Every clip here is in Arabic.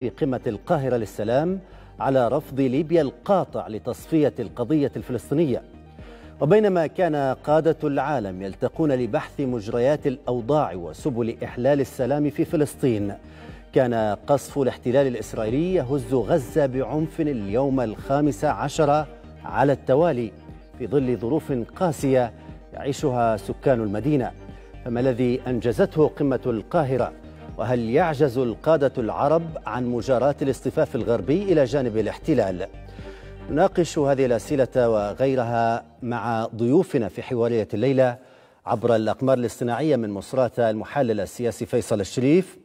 في قمة القاهرة للسلام على رفض ليبيا القاطع لتصفية القضية الفلسطينية. وبينما كان قادة العالم يلتقون لبحث مجريات الأوضاع وسبل إحلال السلام في فلسطين كان قصف الاحتلال الإسرائيلي يهز غزة بعنف اليوم الخامس عشر على التوالي في ظل ظروف قاسية يعيشها سكان المدينة. فما الذي أنجزته قمة القاهرة؟ وهل يعجز القادة العرب عن مجاراة الاصطفاف الغربي إلى جانب الاحتلال؟ نناقش هذه الأسئلة وغيرها مع ضيوفنا في حوارية الليلة عبر الأقمار الاصطناعية من مصراتة المحلل السياسي فيصل الشريف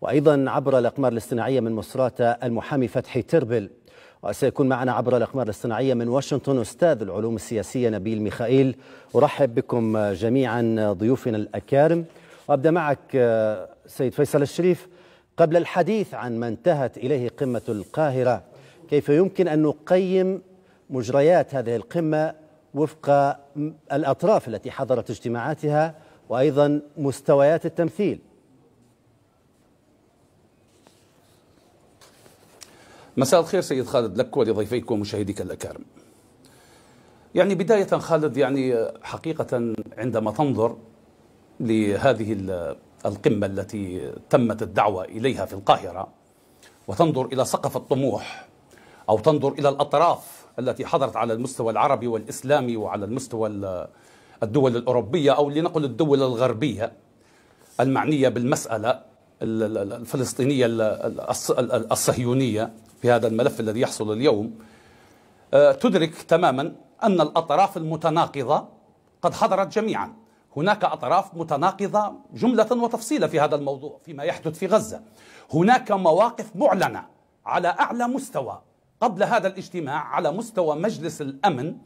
وأيضا عبر الأقمار الاصطناعية من مصراتة المحامي فتحي تربل. وسيكون معنا عبر الأقمار الاصطناعية من واشنطن أستاذ العلوم السياسية نبيل ميخائيل. أرحب بكم جميعا ضيوفنا الأكارم. وأبدأ معك سيد فيصل الشريف قبل الحديث عن ما انتهت إليه قمة القاهرة. كيف يمكن أن نقيم مجريات هذه القمة وفق الأطراف التي حضرت اجتماعاتها وأيضا مستويات التمثيل؟ مساء الخير سيد خالد لك ولضيفيك ومشاهديك الأكارم. يعني بداية خالد يعني حقيقة عندما تنظر لهذه القمة التي تمت الدعوة إليها في القاهرة وتنظر إلى سقف الطموح أو تنظر إلى الأطراف التي حضرت على المستوى العربي والإسلامي وعلى المستوى الدول الأوروبية أو لنقل الدول الغربية المعنية بالمسألة الفلسطينية الصهيونية في هذا الملف الذي يحصل اليوم. تدرك تماما أن الأطراف المتناقضة قد حضرت جميعا. هناك أطراف متناقضة جملة وتفصيلا في هذا الموضوع فيما يحدث في غزة. هناك مواقف معلنة على أعلى مستوى. قبل هذا الاجتماع على مستوى مجلس الأمن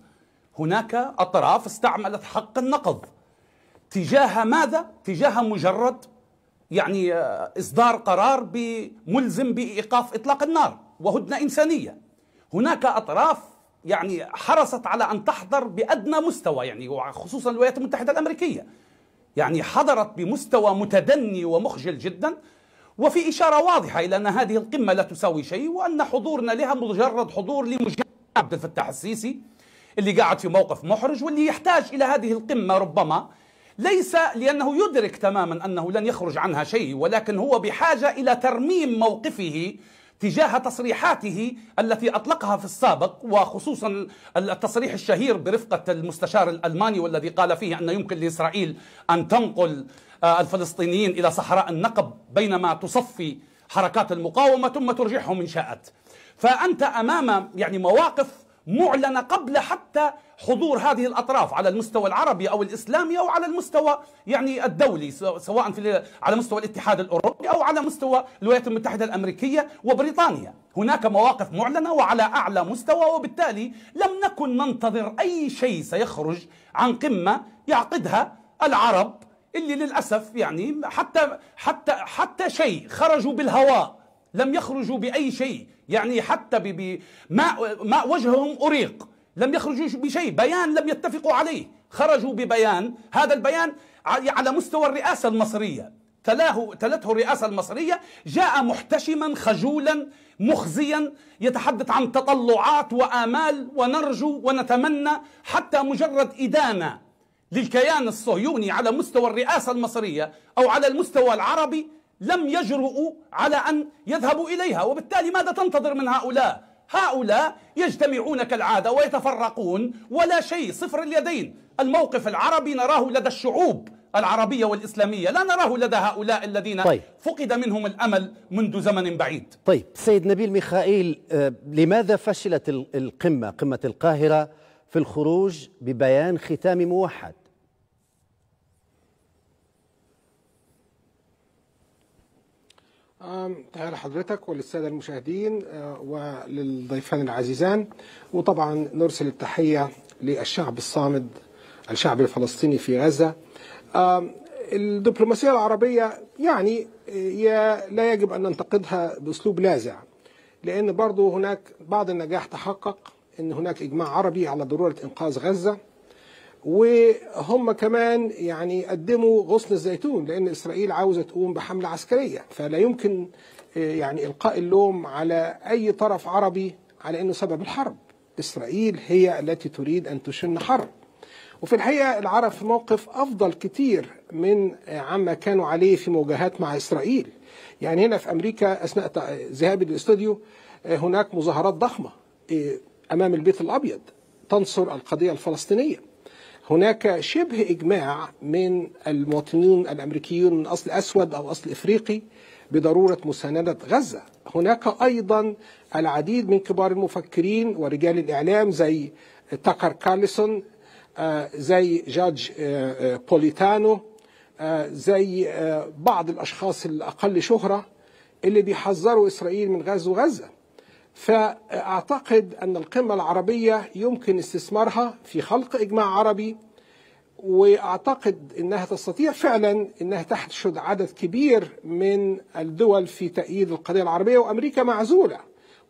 هناك أطراف استعملت حق النقض. تجاه ماذا؟ تجاه مجرد يعني إصدار قرار ملزم بإيقاف إطلاق النار وهدنة إنسانية. هناك أطراف يعني حرصت على أن تحضر بأدنى مستوى يعني وخصوصا الولايات المتحدة الأمريكية. يعني حضرت بمستوى متدني ومخجل جدا وفي إشارة واضحة إلى أن هذه القمة لا تساوي شيء وأن حضورنا لها مجرد حضور لمجرد عبد الفتاح السيسي اللي قاعد في موقف محرج واللي يحتاج إلى هذه القمة ربما. ليس لأنه يدرك تماما أنه لن يخرج عنها شيء ولكن هو بحاجة إلى ترميم موقفه تجاه تصريحاته التي أطلقها في السابق وخصوصا التصريح الشهير برفقة المستشار الألماني والذي قال فيه أن يمكن لإسرائيل أن تنقل الفلسطينيين إلى صحراء النقب بينما تصفي حركات المقاومة ثم ترجعهم إن شاءت. فأنت أمام يعني مواقف معلنة قبل حتى حضور هذه الأطراف على المستوى العربي أو الإسلامي أو على المستوى يعني الدولي سواء في على مستوى الاتحاد الأوروبي أو على مستوى الولايات المتحدة الأمريكية وبريطانيا. هناك مواقف معلنة وعلى أعلى مستوى وبالتالي لم نكن ننتظر أي شيء سيخرج عن قمة يعقدها العرب اللي للأسف يعني حتى حتى حتى شيء خرجوا بالهواء. لم يخرجوا بأي شيء. يعني حتى بماء ماء وجههم أريق. لم يخرجوا بشيء. بيان لم يتفقوا عليه. خرجوا ببيان. هذا البيان على مستوى الرئاسة المصرية. تلاه تلته الرئاسة المصرية جاء محتشما خجولا مخزيا يتحدث عن تطلعات وآمال ونرجو ونتمنى حتى مجرد إدانة للكيان الصهيوني على مستوى الرئاسة المصرية أو على المستوى العربي لم يجرؤوا على أن يذهبوا إليها. وبالتالي ماذا تنتظر من هؤلاء؟ هؤلاء يجتمعون كالعادة ويتفرقون ولا شيء صفر اليدين. الموقف العربي نراه لدى الشعوب العربية والإسلامية لا نراه لدى هؤلاء الذين طيب. فقد منهم الأمل منذ زمن بعيد. طيب سيد نبيل ميخائيل لماذا فشلت القمة قمة القاهرة في الخروج ببيان ختامي موحد؟ تحية لحضرتك وللسادة المشاهدين وللضيفان العزيزان وطبعا نرسل التحية للشعب الصامد الشعب الفلسطيني في غزة. الدبلوماسية العربية يعني لا يجب أن ننتقدها بأسلوب لاذع لأن برضو هناك بعض النجاح تحقق أن هناك إجماع عربي على ضرورة إنقاذ غزة. وهم كمان يعني قدموا غصن الزيتون لأن إسرائيل عاوزة تقوم بحملة عسكرية. فلا يمكن يعني إلقاء اللوم على أي طرف عربي على أنه سبب الحرب. إسرائيل هي التي تريد أن تشن حرب. وفي الحقيقة العرب في موقف أفضل كتير من عما كانوا عليه في مواجهات مع إسرائيل. يعني هنا في أمريكا أثناء ذهابي للاستوديو هناك مظاهرات ضخمة أمام البيت الأبيض تنصر القضية الفلسطينية. هناك شبه إجماع من المواطنين الأمريكيون من أصل أسود أو أصل إفريقي بضرورة مساندة غزة. هناك أيضا العديد من كبار المفكرين ورجال الإعلام زي تاكر كارلسون زي جاج بوليتانو زي بعض الأشخاص الأقل شهرة اللي بيحذروا إسرائيل من غزو غزة. فأعتقد أن القمة العربية يمكن استثمارها في خلق إجماع عربي وأعتقد إنها تستطيع فعلا إنها تحشد عدد كبير من الدول في تأييد القضية العربية وأمريكا معزولة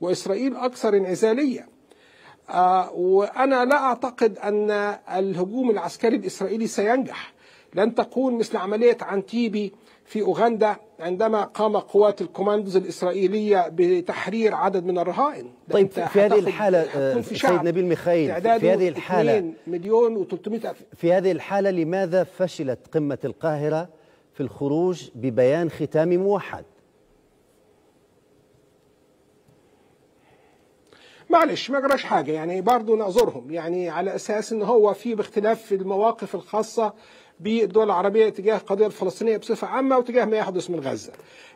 وإسرائيل أكثر انعزالية. آه وأنا لا أعتقد أن الهجوم العسكري الإسرائيلي سينجح. لن تكون مثل عملية عنتيبي في أوغندا عندما قام قوات الكوماندوز الإسرائيلية بتحرير عدد من الرهائن. طيب في هذه الحالة في سيد نبيل ميخائيل في هذه الحالة مليون و300 ألف. في هذه الحالة لماذا فشلت قمة القاهرة في الخروج ببيان ختامي موحد؟ معلش ما جراش حاجة يعني برضه نعذرهم يعني على أساس إن هو في باختلاف في المواقف الخاصة بالدول العربية تجاه القضية الفلسطينية بصفة عامة وتجاه ما يحدث من غزة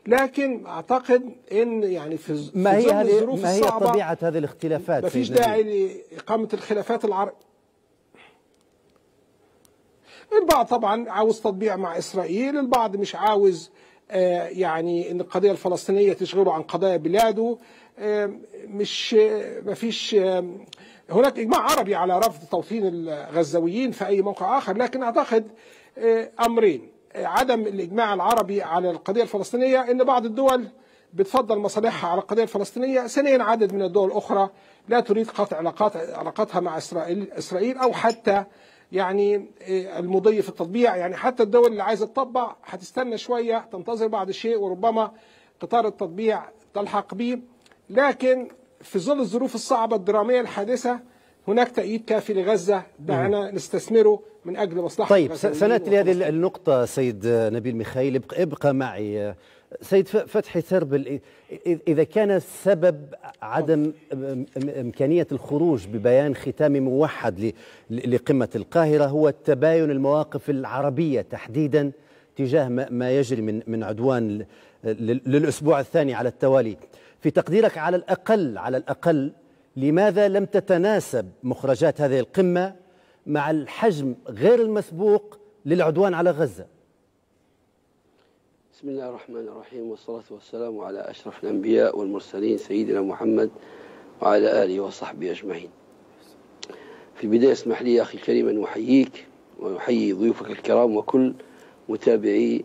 لكن أعتقد أن يعني في ما هي الظروف ما هي طبيعة هذه الاختلافات ما فيش سيد نبيل؟ داعي لإقامة الخلافات العربية البعض طبعا عاوز تطبيع مع إسرائيل البعض مش عاوز آه، يعني إن القضية الفلسطينية تشغله عن قضايا بلاده آه، مش ما فيش هناك إجماع عربي على رفض توطين الغزاويين في أي موقع آخر لكن أعتقد آه، أمرين. آه، عدم الإجماع العربي على القضية الفلسطينية إن بعض الدول بتفضل مصالحها على القضية الفلسطينية، ثانيا عدد من الدول الاخرى لا تريد قطع علاقات علاقاتها مع إسرائيل إسرائيل أو حتى يعني آه، المضي في التطبيع. يعني حتى الدول اللي عايزة تطبع هتستنى شوية تنتظر بعض الشيء وربما قطار التطبيع تلحق به لكن في ظل الظروف الصعبة الدرامية الحادثة هناك تأييد كافي لغزة دعنا نستثمره من أجل مصلحة طيب سنأتي لهذه. النقطة سيد نبيل ميخائيل. ابق, ابقى معي. سيد فتحي تربل إ- إذا كان السبب عدم إم- إم- إمكانية الخروج ببيان ختامي موحد لقمة القاهرة هو تباين المواقف العربية تحديدا تجاه ما يجري من من عدوان للأسبوع الثاني على التوالي. في تقديرك على الأقل على الأقل لماذا لم تتناسب مخرجات هذه القمة مع الحجم غير المسبوق للعدوان على غزة؟ بسم الله الرحمن الرحيم والصلاة والسلام على أشرف الأنبياء والمرسلين سيدنا محمد وعلى آله وصحبه أجمعين. في البداية اسمح لي أخي الكريم أن أحييك وأحيي ضيوفك الكرام وكل متابعي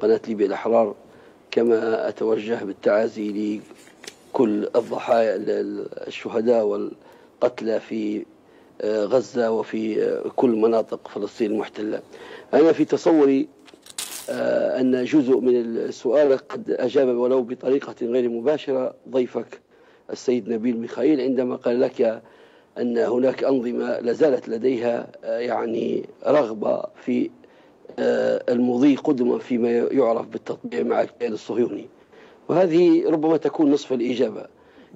قناة ليبيا الأحرار كما أتوجه بالتعازي لكل الضحايا الشهداء والقتلى في آه، غزة وفي آه، كل مناطق فلسطين المحتلة. أنا في تصوري آه، أن جزء من السؤال قد أجاب ولو بطريقة غير مباشرة ضيفك السيد نبيل ميخائيل عندما قال لك أن هناك أنظمة لازالت لديها يعني رغبة في المضي قدما فيما يعرف بالتطبيع مع الكيان الصهيوني. وهذه ربما تكون نصف الإجابة.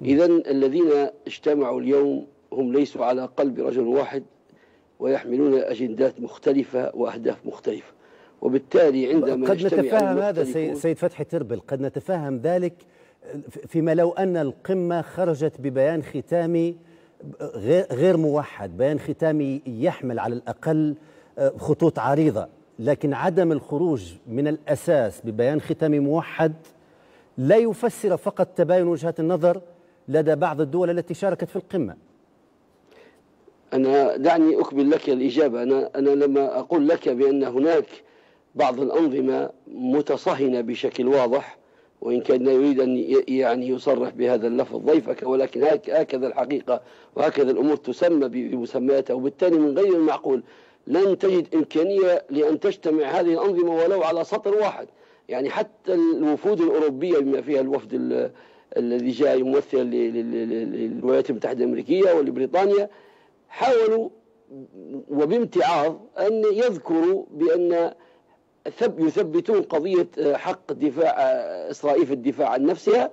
إذا الذين اجتمعوا اليوم هم ليسوا على قلب رجل واحد ويحملون أجندات مختلفة وأهداف مختلفة. وبالتالي عندما قد نتفهم هذا سيد فتحي تربل قد نتفهم ذلك فيما لو أن القمة خرجت ببيان ختامي غير غير موحد بيان ختامي يحمل على الأقل خطوط عريضة. لكن عدم الخروج من الأساس ببيان ختامي موحد لا يفسر فقط تباين وجهات النظر لدى بعض الدول التي شاركت في القمة. أنا دعني أكمل لك الإجابة. أنا أنا لما أقول لك بأن هناك بعض الأنظمة متصهنة بشكل واضح وإن كان يريد أن يعني يصرح بهذا اللفظ ضيفك ولكن هك- هكذا الحقيقة وهكذا الأمور تسمى بمسمياتها. وبالتالي من غير المعقول لن تجد إمكانية لأن تجتمع هذه الأنظمة ولو على سطر واحد. يعني حتى الوفود الأوروبية بما فيها الوفد الذي جاء يمثل للولايات المتحدة الأمريكية ولبريطانيا حاولوا وبامتعاض أن يذكروا بأن يثبتون قضية حق دفاع إسرائيل في الدفاع عن نفسها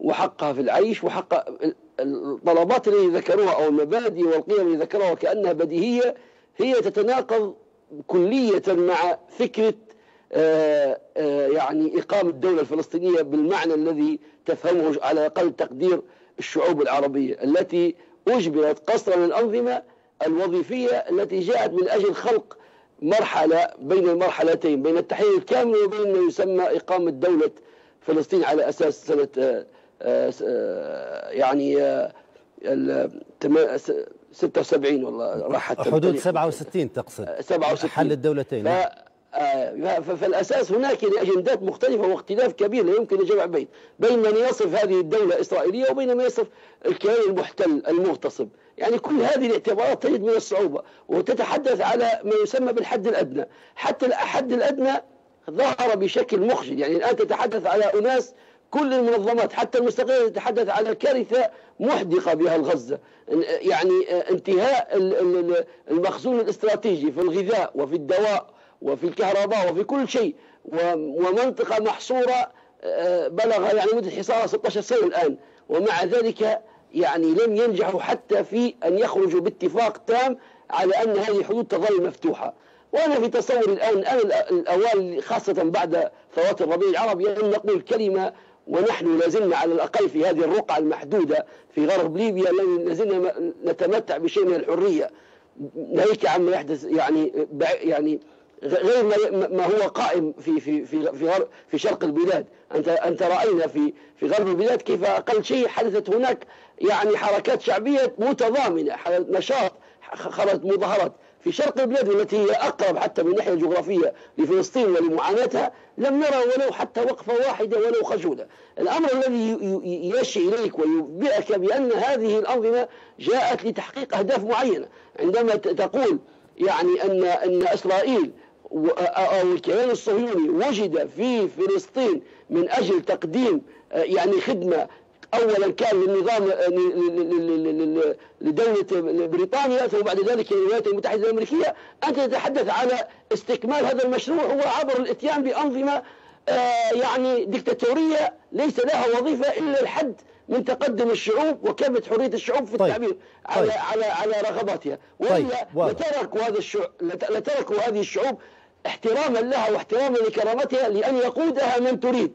وحقها في العيش وحق الطلبات التي ذكروها أو المبادئ والقيم التي ذكروها كأنها بديهية هي تتناقض كلية مع فكرة يعني إقامة الدولة الفلسطينية بالمعنى الذي تفهمه على أقل تقدير الشعوب العربية التي أجبرت قصرا الأنظمة الوظيفية التي جاءت من أجل خلق مرحلة بين المرحلتين بين التحرير الكامل وبين ما يسمى إقامة دولة فلسطين على أساس سنة آه، يعني 76 والله راحت حدود 67 تقصد 67 حل الدولتين. آه، فالأساس هناك أجندات مختلفة واختلاف كبير لا يمكن الجمع بين بين من يصف هذه الدولة الإسرائيلية وبين من يصف الكيان المحتل المغتصب. يعني كل هذه الاعتبارات تجد من الصعوبة وتتحدث على ما يسمى بالحد الأدنى. حتى الحد الأدنى ظهر بشكل مخجل. يعني الآن تتحدث على أناس كل المنظمات حتى المستقلة تتحدث على كارثة محدقة بها الغزة. يعني انتهاء المخزون الاستراتيجي في الغذاء وفي الدواء وفي الكهرباء وفي كل شيء. ومنطقة محصورة آه، بلغ يعني مدة حصارها 16 سنة الآن. ومع ذلك يعني لم ينجحوا حتى في أن يخرجوا باتفاق تام على أن هذه الحدود تظل مفتوحة. وأنا في تصوري الآن أنا الأوان خاصة بعد ثورات الربيع العربي أن نقول كلمة ونحن لازلنا على الأقل في هذه الرقعة المحدودة في غرب ليبيا لازلنا نتمتع بشيء من الحرية. ناهيك عما يحدث يعني يعني غير ما هو قائم في في في في, في شرق البلاد. انت أنت رأينا في في غرب البلاد كيف أقل شيء حدثت هناك يعني حركات شعبية متضامنة نشاط خرجت مظاهرات. في شرق البلاد والتي هي أقرب حتى من الناحية الجغرافية لفلسطين ولمعاناتها لم نرى ولو حتى وقفة واحدة ولو خجولة الأمر الذي يشي إليك ويبئك بأن هذه الأنظمة جاءت لتحقيق أهداف معينة. عندما تقول يعني أن أن إسرائيل أو الكيان الصهيوني وجد في فلسطين من أجل تقديم يعني خدمة اولا كان للنظام لدولة بريطانيا ثم بعد ذلك الولايات المتحدة الأمريكية أنت تتحدث على استكمال هذا المشروع هو عبر الإتيان بأنظمة آه، يعني ديكتاتوريه ليس لها وظيفة إلا الحد من تقدم الشعوب وكبت حرية الشعوب في طيب. التعبير على طيب. على على رغباتها وإلا طيب. لتركوا هذا الشعوب لتركوا هذه الشعوب احتراما لها واحتراما لكرامتها لأن يقودها من تريد.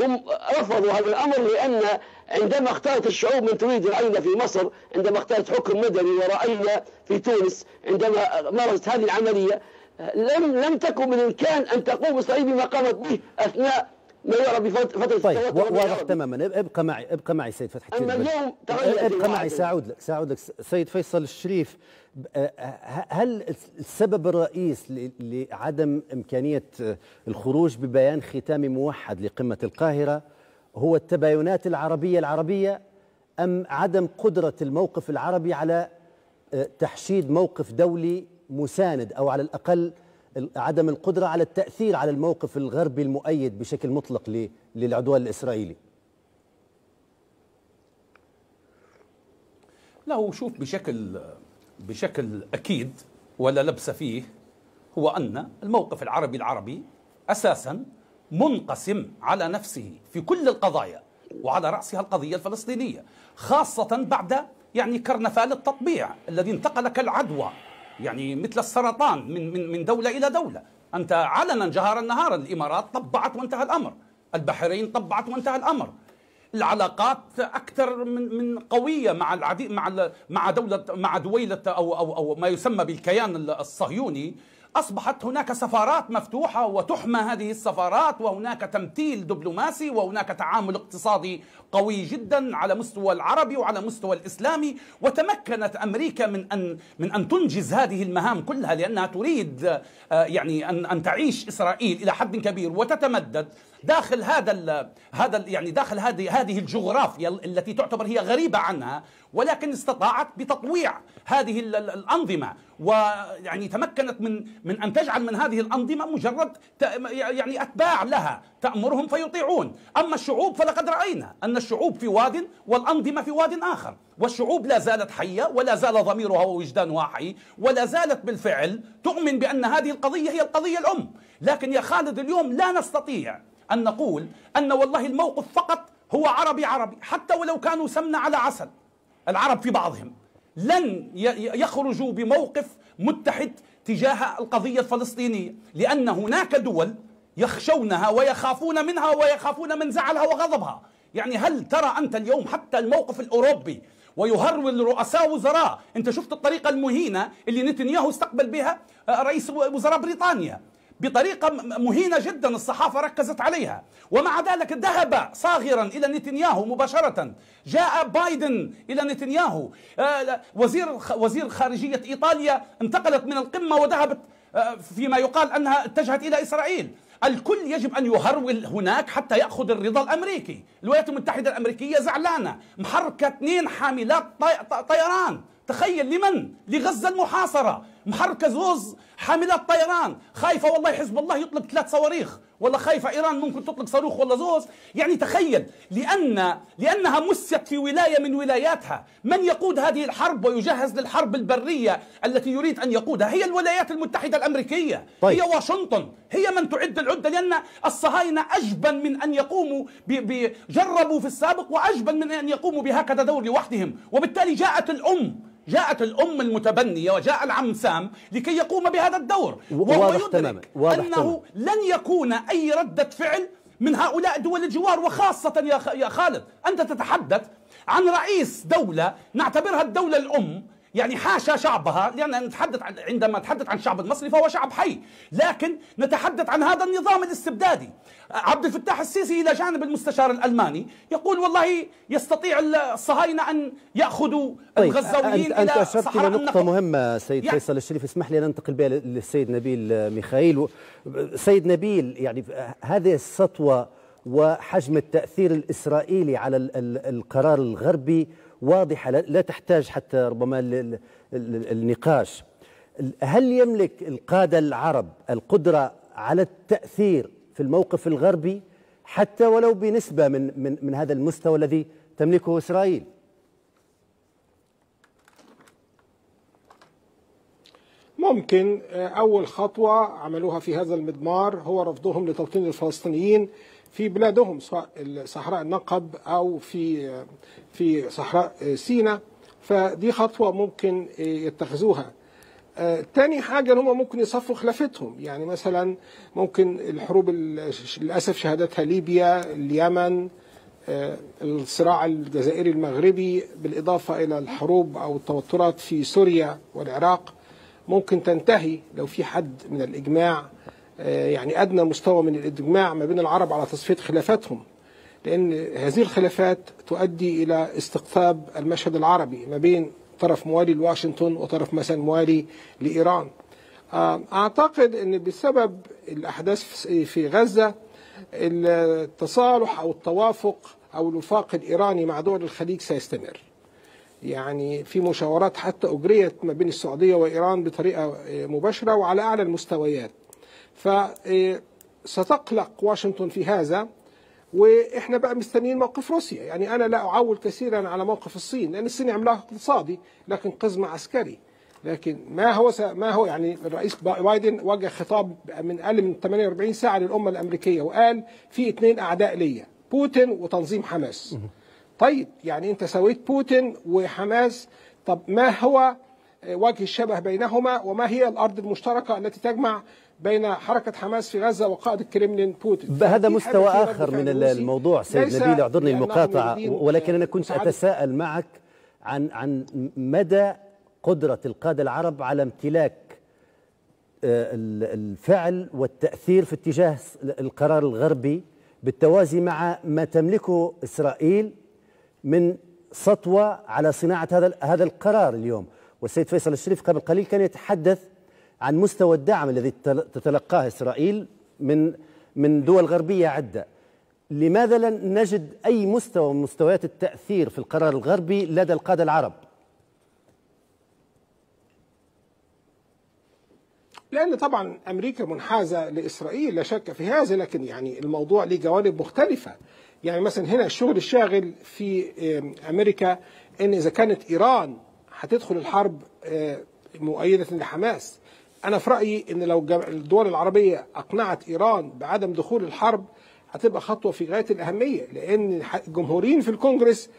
هم رفضوا هذا الأمر لأن عندما اختارت الشعوب من تريد رأينا في مصر عندما اختارت حكم مدني ورأينا في تونس عندما مارست هذه العملية لم لم تكن من الإمكان أن تقوم إسرائيل بما قامت به أثناء ما يرى بفترة طيب واضح تماما. إبقى معي إبقى معي سيد فتحي أما اليوم إبقى معي سأعود لك سأعود لك. سيد فيصل الشريف هل السبب الرئيس لعدم إمكانية الخروج ببيان ختامي موحد لقمة القاهرة هو التباينات العربية العربية أم عدم قدرة الموقف العربي على تحشيد موقف دولي مساند أو على الأقل عدم القدرة على التأثير على الموقف الغربي المؤيد بشكل مطلق للعدوان الإسرائيلي؟ لا شوف بشكل بشكل أكيد ولا لبس فيه هو أن الموقف العربي العربي أساسا منقسم على نفسه في كل القضايا وعلى رأسها القضية الفلسطينية خاصة بعد يعني كرنفال التطبيع الذي انتقل كالعدوى يعني مثل السرطان من من من دولة إلى دولة. أنت علنا جهارا نهارا الإمارات طبعت وانتهى الأمر البحرين طبعت وانتهى الأمر. العلاقات أكثر من من قوية مع العديد مع مع دولة مع دويلة أو أو أو ما يسمى بالكيان الصهيوني. أصبحت هناك سفارات مفتوحة وتحمى هذه السفارات وهناك تمثيل دبلوماسي وهناك تعامل اقتصادي قوي جدا على مستوى العربي وعلى مستوى الإسلامي. وتمكنت أمريكا من ان من أن تنجز هذه المهام كلها لأنها تريد آه، يعني ان أن تعيش إسرائيل إلى حد كبير. وتتمدد داخل هذا هذا يعني داخل هذه هذه الجغرافيا التي تعتبر هي غريبة عنها ولكن استطاعت بتطويع هذه الأنظمة. ويعني تمكنت من من أن تجعل من هذه الأنظمة مجرد يعني أتباع لها تأمرهم فيطيعون، أما الشعوب فلقد رأينا أن الشعوب في واد والأنظمة في واد آخر، والشعوب لا زالت حية ولا زال ضميرها ووجدانها حي ولا زالت بالفعل تؤمن بأن هذه القضية هي القضية الأم، لكن يا خالد اليوم لا نستطيع أن نقول أن والله الموقف فقط هو عربي عربي حتى ولو كانوا سمنه على عسل. العرب في بعضهم لن يخرجوا بموقف متحد تجاه القضية الفلسطينية لأن هناك دول يخشونها ويخافون منها ويخافون من زعلها وغضبها. يعني هل ترى أنت اليوم حتى الموقف الأوروبي ويهرول رؤساء وزراء أنت شفت الطريقة المهينة اللي نتنياهو استقبل بها رئيس وزراء بريطانيا بطريقة مهينة جدا الصحافة ركزت عليها. ومع ذلك ذهب صاغرا إلى نتنياهو مباشرة. جاء بايدن إلى نتنياهو. آه، وزير وزير خارجية إيطاليا انتقلت من القمة وذهبت آه، فيما يقال أنها اتجهت إلى إسرائيل. الكل يجب أن يهرول هناك حتى يأخذ الرضا الأمريكي. الولايات المتحدة الأمريكية زعلانة. محركة اثنين حاملات طيران. تخيل لمن؟ لغزة المحاصرة. محركة زوز حاملات طيران. خايفة والله حزب الله يطلق ثلاث صواريخ. ولا خايفة إيران ممكن تطلق صاروخ ولا زوز. يعني تخيل لأن لأنها مست في ولاية من ولاياتها. من يقود هذه الحرب ويجهز للحرب البرية التي يريد أن يقودها؟ هي الولايات المتحدة الأمريكية. طيب. هي واشنطن. هي من تعد العدة لأن الصهاينة أجبن من أن يقوموا جربوا في السابق وأجبن من أن يقوموا بهكذا دور لوحدهم. وبالتالي جاءت الأم. جاءت الأم المتبنية وجاء العم سام لكي يقوم بهذا الدور وهو يدرك تماما. واضح أنه تماما. لن يكون أي ردة فعل من هؤلاء دول الجوار وخاصة يا خالد أنت تتحدث عن رئيس دولة نعتبرها الدولة الأم يعني حاشا شعبها لأن نتحدث عن عندما نتحدث عن الشعب المصري فهو شعب حي. لكن نتحدث عن هذا النظام الاستبدادي. عبد الفتاح السيسي إلى جانب المستشار الألماني يقول والله يستطيع الصهاينة أن يأخذوا طيب الغزاويين أنت إلى أشرت إلى نقطة مهمة سيد يعني فيصل الشريف اسمح لي أن ننتقل بها للسيد نبيل ميخائيل. سيد نبيل يعني هذه السطوة وحجم التأثير الإسرائيلي على القرار الغربي واضحة لا تحتاج حتى ربما النقاش. هل يملك القادة العرب القدرة على التأثير في الموقف الغربي حتى ولو بنسبة من, من, من هذا المستوى الذي تملكه إسرائيل؟ ممكن. أول خطوة عملوها في هذا المضمار هو رفضهم لتوطين الفلسطينيين في بلادهم سواء صحراء النقب أو في في صحراء سيناء فدي خطوة ممكن يتخذوها. تاني حاجة ان هم ممكن يصفوا خلافتهم يعني مثلا ممكن الحروب للأسف شهدتها ليبيا اليمن الصراع الجزائري المغربي بالإضافة إلى الحروب أو التوترات في سوريا والعراق ممكن تنتهي لو في حد من الإجماع. يعني أدنى مستوى من الإجماع ما بين العرب على تصفية خلافاتهم لأن هذه الخلافات تؤدي إلى استقطاب المشهد العربي ما بين طرف موالي لواشنطن وطرف مثلا موالي لإيران. أعتقد أن بسبب الأحداث في غزة التصالح أو التوافق أو الوفاق الإيراني مع دول الخليج سيستمر. يعني في مشاورات حتى أجريت ما بين السعودية وإيران بطريقة مباشرة وعلى أعلى المستويات. فستقلق واشنطن في هذا وإحنا بقى مستنيين موقف روسيا. يعني أنا لا أعول كثيرا على موقف الصين لأن الصين عملاق اقتصادي لكن قزم عسكري. لكن ما هو ما هو يعني الرئيس بايدن وجه خطاب من أقل من 48 ساعة للأمة الأمريكية وقال في اثنين أعداء ليا بوتين وتنظيم حماس. طيب يعني أنت سويت بوتين وحماس. طب ما هو وجه الشبه بينهما وما هي الأرض المشتركة التي تجمع بين حركة حماس في غزة وقائد الكريملين بوتين. هذا مستوى آخر من الموضوع. سيد نبيل اعذرني المقاطعة. ولكن أنا كنت أتساءل معك عن عن مدى قدرة القادة العرب على امتلاك الفعل والتأثير في اتجاه القرار الغربي بالتوازي مع ما تملكه إسرائيل من سطوة على صناعة هذا هذا القرار اليوم. والسيد فيصل الشريف قبل قليل كان يتحدث عن مستوى الدعم الذي تتلقاه إسرائيل من من دول غربية عدة. لماذا لن نجد أي مستوى من مستويات التأثير في القرار الغربي لدى القادة العرب؟ لأن طبعا أمريكا منحازة لإسرائيل لا شك في هذا لكن يعني الموضوع له جوانب مختلفة. يعني مثلا هنا الشغل الشاغل في أمريكا أن إذا كانت إيران هتدخل الحرب مؤيدة لحماس. أنا في رأيي أن لو الدول العربية أقنعت إيران بعدم دخول الحرب هتبقى خطوة في غاية الأهمية لأن الجمهوريين في الكونجرس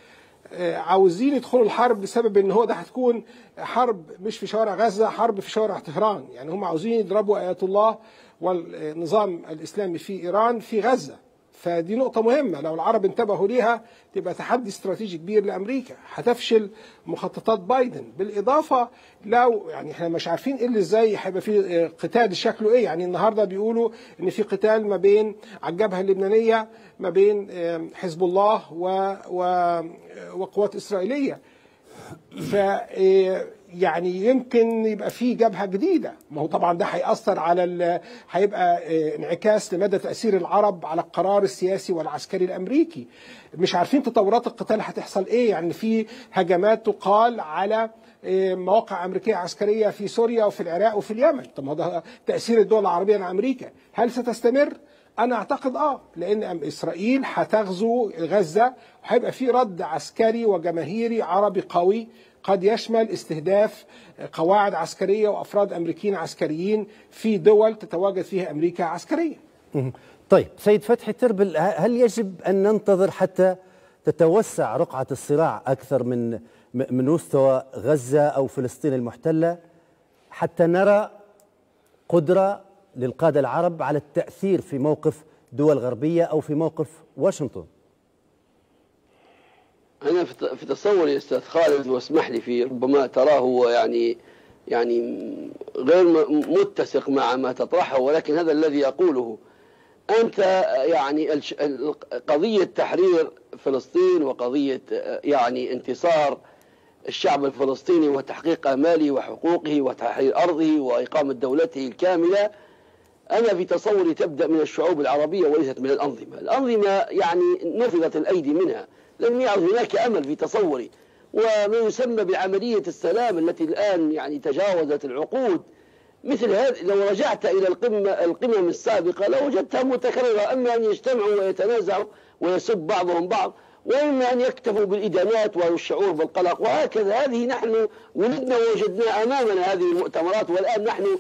عاوزين يدخلوا الحرب بسبب إن هو ده هتكون حرب مش في شوارع غزة حرب في شوارع طهران يعني هم عاوزين يضربوا آيات الله والنظام الإسلامي في إيران في غزة. فدي نقطة مهمة. لو العرب انتبهوا ليها تبقى تحدي استراتيجي كبير لأمريكا. هتفشل مخططات بايدن. بالإضافة لو يعني إحنا مش عارفين إيه اللي إزاي هيبقى في قتال شكله إيه. يعني النهارده بيقولوا إن في قتال ما بين على الجبهة اللبنانية ما بين حزب الله و, و وقوات إسرائيلية. ف يعني يمكن يبقى في جبهة جديدة. ما هو طبعا ده هيأثر على هيبقى انعكاس لمدى تأثير العرب على القرار السياسي والعسكري الأمريكي. مش عارفين تطورات القتال هتحصل إيه. يعني في هجمات تقال على مواقع أمريكية عسكرية في سوريا وفي العراق وفي اليمن. طب ما ده تأثير الدول العربية على أمريكا. هل ستستمر؟ أنا أعتقد آه لأن إسرائيل هتغزو غزة وهيبقى في رد عسكري وجماهيري عربي قوي قد يشمل استهداف قواعد عسكرية وأفراد أمريكيين عسكريين في دول تتواجد فيها أمريكا عسكريا. طيب سيد فتحي تربل هل يجب أن ننتظر حتى تتوسع رقعة الصراع أكثر من من مستوى غزة أو فلسطين المحتلة حتى نرى قدرة للقادة العرب على التأثير في موقف دول غربية أو في موقف واشنطن؟ أنا في تصوري يا أستاذ خالد واسمح لي في ربما تراه يعني يعني غير متسق مع ما تطرحه ولكن هذا الذي أقوله. أنت يعني قضية تحرير فلسطين وقضية يعني انتصار الشعب الفلسطيني وتحقيق آماله وحقوقه وتحرير أرضه وإقامة دولته الكاملة أنا في تصوري تبدأ من الشعوب العربية وليست من الأنظمة. الأنظمة يعني نفذت الأيدي منها. لم يعد هناك أمل في تصوري. وما يسمى بعملية السلام التي الآن يعني تجاوزت العقود. مثل هذا لو رجعت إلى القمة القمم السابقة لوجدتها متكررة. أما أن يجتمعوا ويتنازعوا ويسب بعضهم بعض وإما أن يكتفوا بالإدانات والشعور بالقلق. وهكذا. هذه نحن ولدنا ووجدنا أمامنا هذه المؤتمرات. والآن نحن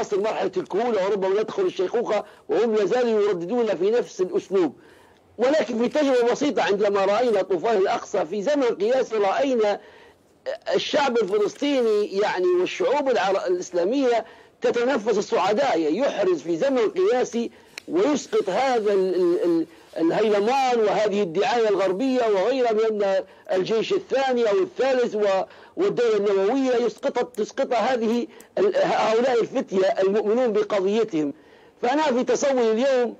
نصل مرحلة الكهولة. وربما ندخل الشيخوخة وهم لا زالوا يرددون في نفس الأسلوب. ولكن في تجربة بسيطة عندما رأينا طوفان الأقصى في زمن قياسي رأينا الشعب الفلسطيني يعني والشعوب الإسلامية تتنفس السعداء يحرز في زمن قياسي ويسقط هذا الهيلمان وهذه الدعاية الغربية وغيرها من الجيش الثاني أو الثالث والدولة النووية يسقط تسقط هذه هؤلاء الفتية المؤمنون بقضيتهم. فأنا في تصوري اليوم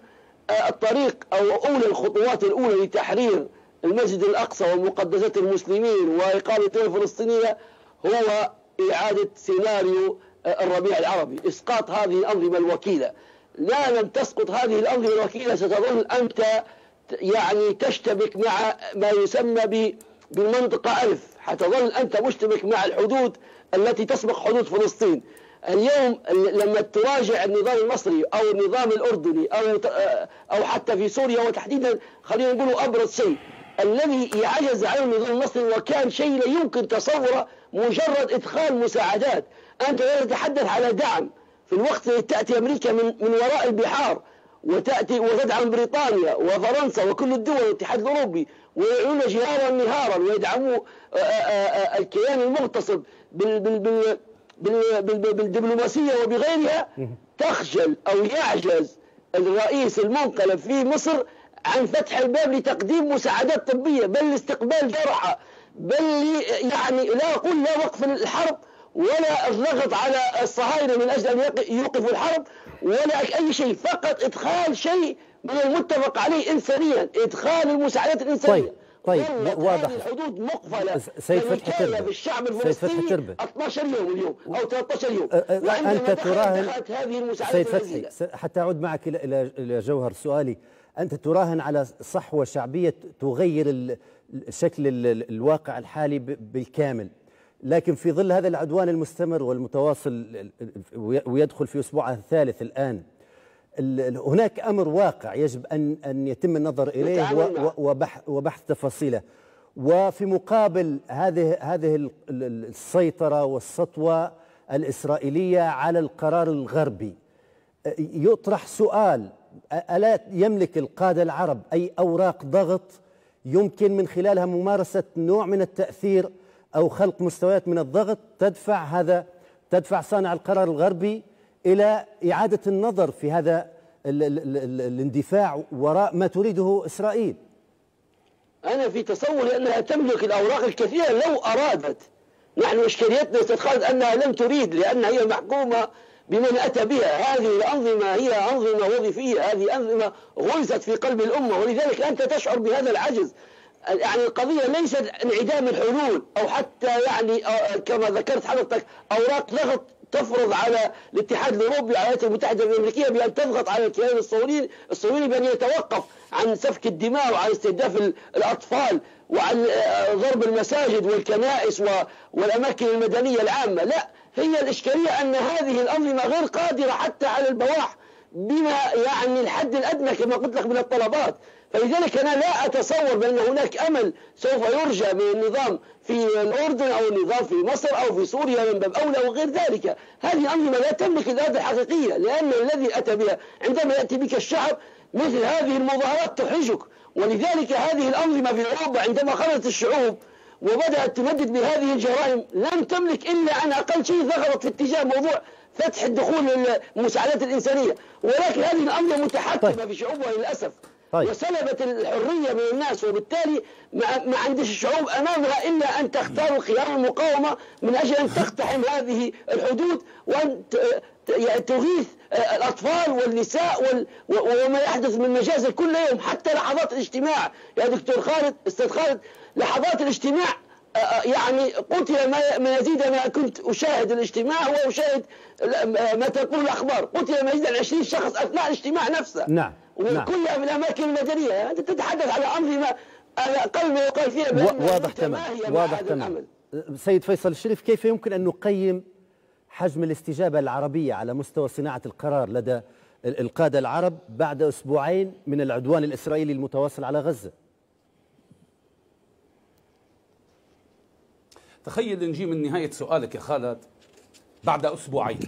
الطريق أو أولى الخطوات الأولى لتحرير المسجد الأقصى ومقدسات المسلمين الدولة الفلسطينية هو إعادة سيناريو الربيع العربي. إسقاط هذه الأنظمة الوكيلة. لا لم تسقط هذه الأنظمة الوكيلة ستظل أنت يعني تشتبك مع ما يسمى بالمنطقة ألف حتظل أنت مشتبك مع الحدود التي تسبق حدود فلسطين. اليوم لما تراجع النظام المصري أو النظام الأردني أو أو حتى في سوريا وتحديدا خلينا نقول أبرز شيء الذي عجز عنه النظام المصري وكان شيء لا يمكن تصوره مجرد إدخال مساعدات. أنت لا تتحدث على دعم. في الوقت الذي تأتي أمريكا من من وراء البحار وتأتي وتدعم بريطانيا وفرنسا وكل الدول والاتحاد الأوروبي ويعلنون جهارا نهارا ويدعموا الكيان المغتصب بال بال بال بالدبلوماسية وبغيرها تخجل أو يعجز الرئيس المنقلب في مصر عن فتح الباب لتقديم مساعدات طبية بل لاستقبال جرحى بل يعني لا أقول لا وقف الحرب ولا الضغط على الصهاينة من أجل أن يوقفوا الحرب ولا أي شيء فقط إدخال شيء من المتفق عليه إنسانيا إدخال المساعدات الإنسانية طيب. طيب واضح. الحدود مقفله سيد فتحي تربه بالشعب الفلسطيني 12 يوم اليوم أو 13 يوم. أنت تراهن هذه سيد فتحي حتى أعود معك إلى إلى جوهر سؤالي. أنت تراهن على صحوة شعبية تغير شكل الواقع الحالي بالكامل. لكن في ظل هذا العدوان المستمر والمتواصل ويدخل في أسبوعه الثالث الآن هناك أمر واقع يجب أن أن يتم النظر إليه وبحث, وبحث تفاصيله. وفي مقابل هذه هذه السيطرة والسطوة الإسرائيلية على القرار الغربي يطرح سؤال ألا يملك القادة العرب أي أوراق ضغط يمكن من خلالها ممارسة نوع من التأثير أو خلق مستويات من الضغط تدفع هذا تدفع صانع القرار الغربي إلى إعادة النظر في هذا الاندفاع وراء ما تريده إسرائيل. أنا في تصوري أنها تملك الأوراق الكثيرة لو أرادت. نحن إشكاليتنا خالد أنها لم تريد لأنها هي محكومة بمن أتى بها. هذه الأنظمة هي أنظمة وظيفية هذه أنظمة غرزت في قلب الأمة ولذلك أنت تشعر بهذا العجز. يعني القضية ليست انعدام الحلول أو حتى يعني كما ذكرت حضرتك أوراق ضغط تفرض على الاتحاد الأوروبي على الولايات المتحدة الأمريكية بأن تضغط على الكيان الصهيوني الصهيوني بأن يتوقف عن سفك الدماء وعن استهداف الأطفال وعن ضرب المساجد والكنائس والأماكن المدنية العامة. لا هي الإشكالية أن هذه الأنظمة غير قادرة حتى على البواح بما يعني الحد الأدنى كما قلت لك من الطلبات. فلذلك أنا لا أتصور بأن هناك أمل سوف يرجى من النظام في الأردن أو النظام في مصر أو في سوريا من باب أولى وغير ذلك. هذه الأنظمة لا تملك الإرادة الحقيقية لأن الذي أتى بها عندما يأتي بك الشعب مثل هذه المظاهرات تحرجك. ولذلك هذه الأنظمة في أوروبا عندما خرجت الشعوب وبدأت تمدد بهذه الجرائم لم تملك إلا عن أقل شيء ضغطت في اتجاه موضوع فتح الدخول للمساعدات الإنسانية. ولكن هذه الأنظمة متحكمة طيب. في شعوبها للأسف. طيب. وسلبت الحرية من الناس وبالتالي ما عندش الشعوب أمامها إلا أن تختار خيار المقاومة من أجل أن تقتحم هذه الحدود وأن يعني تغيث الأطفال والنساء وما يحدث من مجازر كل يوم حتى لحظات الاجتماع. يا دكتور خالد أستاذ خالد لحظات الاجتماع يعني قتل ما يزيد ما كنت أشاهد الاجتماع وأشاهد ما تقول الأخبار. قتل ما يزيد عن 20 شخص أثناء الاجتماع نفسه. نعم. وكلها من الأماكن المدنية. أنت تتحدث على أقل ما يقال فيها واضح تمام. واضح تمام. سيد فيصل الشريف كيف يمكن أن نقيم حجم الاستجابة العربية على مستوى صناعة القرار لدى القادة العرب بعد أسبوعين من العدوان الإسرائيلي المتواصل على غزة؟ تخيل نجي من نهاية سؤالك يا خالد بعد أسبوعين.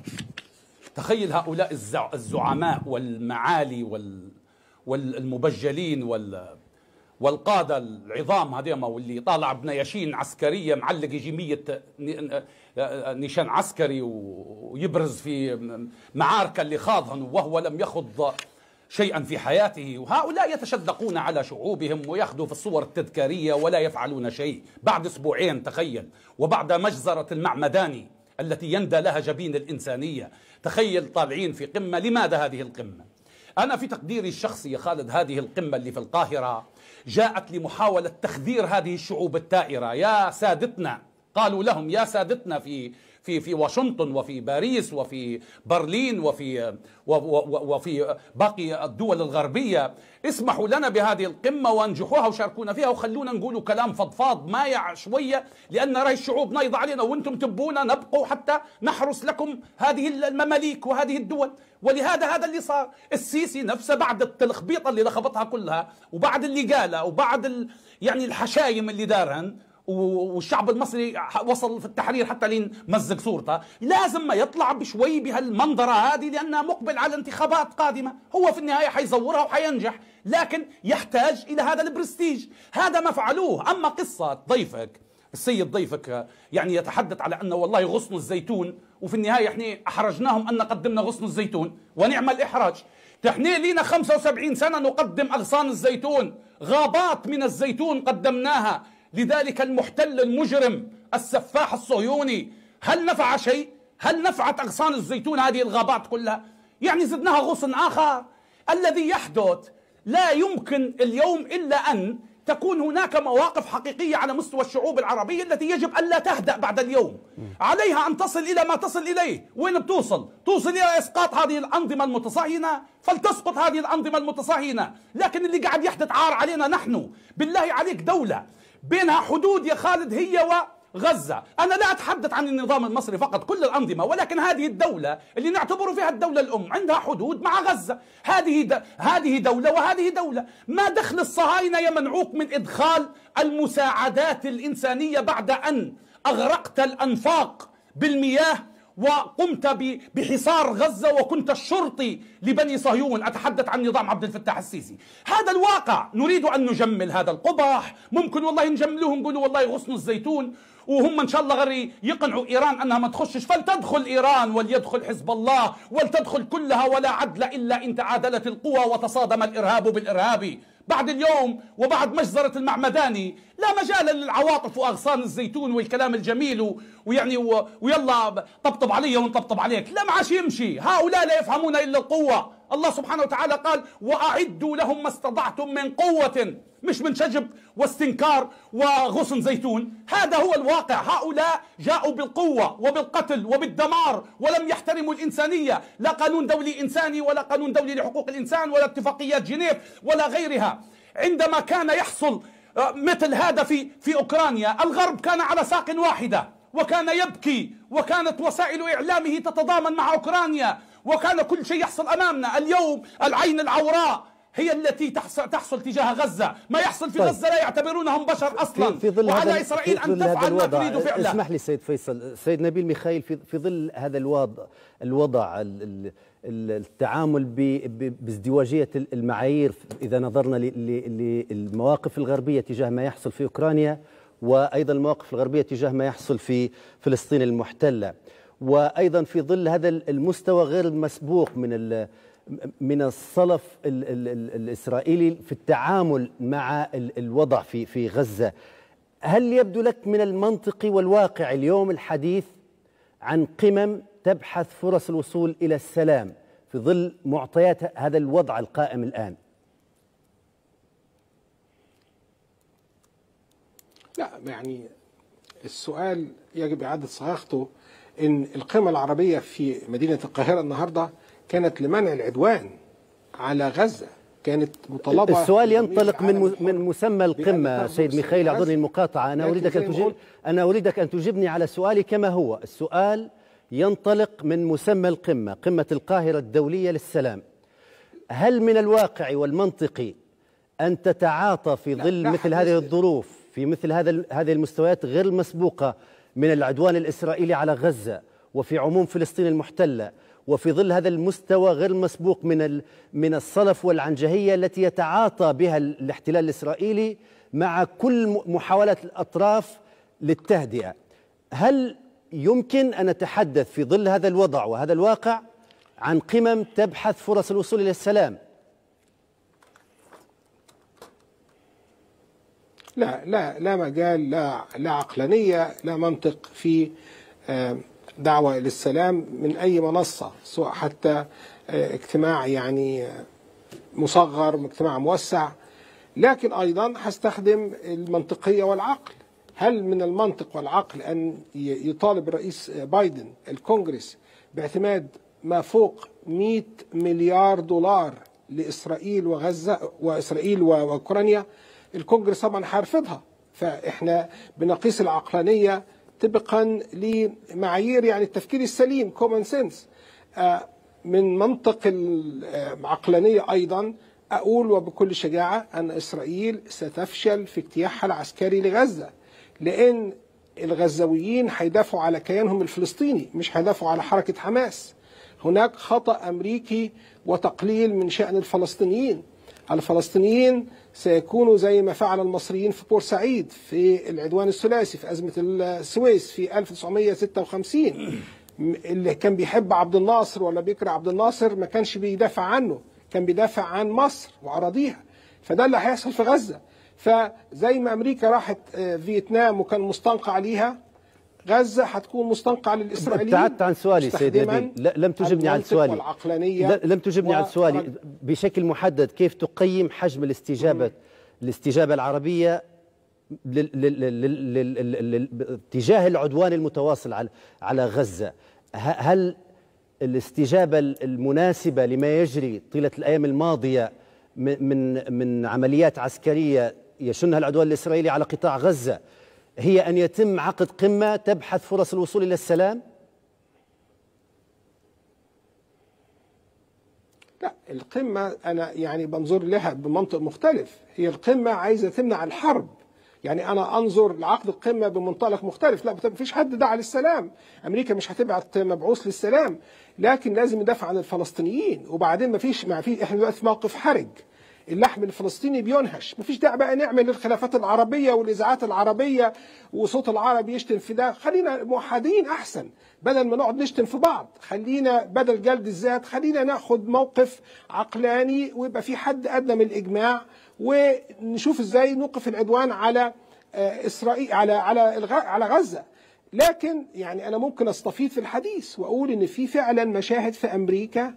تخيل هؤلاء الزعماء والمعالي وال والمبجلين وال والقادة العظام هذيما واللي طالع بنياشين عسكرية معلق يجي 100 نيشان عسكري ويبرز في معارك اللي خاضهن وهو لم يخض شيئا في حياته. وهؤلاء يتشدقون على شعوبهم وياخذوا في الصور التذكارية ولا يفعلون شيء. بعد أسبوعين تخيل. وبعد مجزرة المعمداني التي يندى لها جبين الإنسانية. تخيل طالعين في قمة. لماذا هذه القمة؟ أنا في تقديري الشخصي يا خالد هذه القمة اللي في القاهرة جاءت لمحاولة تخذير هذه الشعوب الثائره يا سادتنا قالوا لهم يا سادتنا في في في واشنطن وفي باريس وفي برلين وفي وفي باقي الدول الغربية اسمحوا لنا بهذه القمة وانجحوها وشاركونا فيها وخلونا نقولوا كلام فضفاض مايع شوية لأن رأي الشعوب نايضه علينا وأنتم تبونا نبقوا حتى نحرس لكم هذه المماليك وهذه الدول. ولهذا هذا اللي صار. السيسي نفسه بعد التلخبيطة اللي لخبطها كلها وبعد اللي قاله وبعد يعني الحشايم اللي دارهن والشعب المصري وصل في التحرير حتى لين مزق صورته لازم ما يطلع بشوي بهالمنظرة هذه لأنها مقبل على انتخابات قادمة. هو في النهاية حيزورها وحينجح لكن يحتاج إلى هذا البرستيج. هذا ما فعلوه. أما قصة ضيفك السيد ضيفك يعني يتحدث على أنه والله غصن الزيتون وفي النهاية إحنا أحرجناهم أن قدمنا غصن الزيتون. ونعم الإحراج. إحنا لينا 75 سنة نقدم أغصان الزيتون. غابات من الزيتون قدمناها. لذلك المحتل المجرم السفاح الصهيوني. هل نفع شيء؟ هل نفعت أغصان الزيتون هذه الغابات كلها؟ يعني زدناها غصن آخر. الذي يحدث لا يمكن اليوم إلا أن تكون هناك مواقف حقيقية على مستوى الشعوب العربية التي يجب ألا تهدأ بعد اليوم. عليها أن تصل إلى ما تصل إليه. وين بتوصل؟ توصل إلى إسقاط هذه الأنظمة المتصهينة؟ فلتسقط هذه الأنظمة المتصهينة. لكن اللي قاعد يحدث عار علينا نحن. بالله عليك دولة بينها حدود يا خالد هي و غزة. أنا لا أتحدث عن النظام المصري فقط كل الأنظمة ولكن هذه الدولة اللي نعتبر فيها الدولة الأم عندها حدود مع غزة. هذه د... هذه دولة وهذه دولة. ما دخل الصهاينة يمنعوك من إدخال المساعدات الإنسانية بعد أن أغرقت الأنفاق بالمياه وقمت بحصار غزة وكنت الشرطي لبني صهيون؟ أتحدث عن نظام عبد الفتاح السيسي. هذا الواقع. نريد أن نجمل هذا القبح. ممكن والله نجمله نقولوا والله غصن الزيتون. وهم إن شاء الله غير يقنعوا إيران أنها ما تخشش. فلتدخل إيران وليدخل حزب الله ولتدخل كلها ولا عدل إلا إن تعادلت القوى وتصادم الإرهاب بالإرهاب. بعد اليوم وبعد مجزرة المعمداني لا مجال للعواطف وأغصان الزيتون والكلام الجميل ويعني ويلا طبطب علي ونطبطب عليك. لا ما عادش يمشي. هؤلاء لا يفهمون إلا القوة. الله سبحانه وتعالى قال وأعدوا لهم ما استطعتم من قوة. مش من شجب واستنكار وغصن زيتون. هذا هو الواقع. هؤلاء جاءوا بالقوة وبالقتل وبالدمار ولم يحترموا الإنسانية. لا قانون دولي إنساني ولا قانون دولي لحقوق الإنسان ولا اتفاقيات جنيف ولا غيرها. عندما كان يحصل آه، مثل هذا في في أوكرانيا الغرب كان على ساق واحدة وكان يبكي وكانت وسائل إعلامه تتضامن مع أوكرانيا. وكان كل شيء يحصل أمامنا. اليوم العين العوراء هي التي تحصل, تحصل تجاه غزة. ما يحصل في طيب. غزة لا يعتبرونهم بشر أصلا. في, في ظل وعلى إسرائيل أن تفعل ما تريد فعله اسمح لي سيد فيصل. سيد نبيل ميخائيل في, في ظل هذا الوضع الوضع التعامل بازدواجية المعايير إذا نظرنا للمواقف الغربية تجاه ما يحصل في أوكرانيا وأيضا المواقف الغربية تجاه ما يحصل في فلسطين المحتلة. وأيضا في ظل هذا المستوى غير المسبوق من من الصلف ال ال ال الإسرائيلي في التعامل مع الوضع في في غزة هل يبدو لك من المنطقي والواقع اليوم الحديث عن قمم تبحث فرص الوصول إلى السلام في ظل معطيات هذا الوضع القائم الآن؟ لا يعني السؤال يجب إعادة صياغته إن القمة العربية في مدينة القاهرة النهاردة كانت لمنع العدوان على غزة كانت مطالبة السؤال ينطلق من من مسمى القمة سيد ميخائيل أعذرني المقاطعة. أنا أريدك أن تجيب أنا أريدك أن تجيبني على سؤالي كما هو. السؤال ينطلق من مسمى القمة قمة القاهرة الدولية للسلام. هل من الواقع والمنطقي أن تتعاطى في ظل مثل هذه الظروف في مثل هذا هذه المستويات غير المسبوقة من العدوان الإسرائيلي على غزة وفي عموم فلسطين المحتلة وفي ظل هذا المستوى غير المسبوق من من الصلف والعنجهية التي يتعاطى بها الاحتلال الإسرائيلي مع كل محاولات الأطراف للتهدئة. هل يمكن أن نتحدث في ظل هذا الوضع وهذا الواقع عن قمم تبحث فرص الوصول إلى السلام؟ لا لا لا مجال لا لا عقلانية لا منطق في دعوة للسلام من أي منصة سواء حتى آه، اجتماع يعني آه، مصغر اجتماع موسع. لكن أيضا هستخدم المنطقية والعقل. هل من المنطق والعقل أن يطالب الرئيس بايدن الكونغرس باعتماد ما فوق 100 مليار دولار لإسرائيل وغزة وإسرائيل وأوكرانيا؟ الكونغرس طبعا هيرفضها فإحنا بنقيس العقلانية طبقا لمعايير يعني التفكير السليم كومن سنس آه، من منطق العقلانية أيضا أقول وبكل شجاعة أن إسرائيل ستفشل في اجتياحها العسكري لغزة لأن الغزاويين هيدافعوا على كيانهم الفلسطيني مش هيدافعوا على حركة حماس. هناك خطأ أمريكي وتقليل من شأن الفلسطينيين. الفلسطينيين سيكونوا زي ما فعل المصريين في بورسعيد في العدوان الثلاثي في أزمة السويس في 1956 اللي كان بيحب عبد الناصر ولا بيكره عبد الناصر ما كانش بيدافع عنه كان بيدافع عن مصر وأراضيها. فده اللي هيحصل في غزة. فزي ما أمريكا راحت آه، فيتنام وكان مستنقع ليها غزة حتكون مستنقعة للإسرائيليين. ابتعدت عن سؤالي سيد نبيل. لم تجبني عن سؤالي. لم تجبني عن سؤالي. بشكل محدد كيف تقيم حجم الاستجابة الاستجابة العربية تجاه العدوان المتواصل على على غزة؟ هل الاستجابة المناسبة لما يجري طيلة الأيام الماضية من من عمليات عسكرية يشنها العدوان الإسرائيلي على قطاع غزة؟ هي أن يتم عقد قمة تبحث فرص الوصول إلى السلام؟ لا القمة أنا يعني بنظر لها بمنطق مختلف. هي القمة عايزة تمنع الحرب. يعني أنا أنظر لعقد القمة بمنطلق مختلف. لا مفيش حد دعا للسلام. أمريكا مش هتبعت مبعوث للسلام. لكن لازم ندافع عن الفلسطينيين. وبعدين مفيش ما في إحنا دلوقتي في موقف حرج. اللحم الفلسطيني بينهش. مفيش داعي بقى نعمل الخلافات العربية والإذاعات العربية وصوت العرب يشتم في ده. خلينا موحدين أحسن بدل ما نقعد نشتم في بعض. خلينا بدل جلد الذات خلينا ناخد موقف عقلاني ويبقى في حد أدنى من الإجماع ونشوف إزاي نوقف العدوان على إسرائيل على على على غزة. لكن يعني أنا ممكن استفيض في الحديث وأقول إن في فعلا مشاهد في أمريكا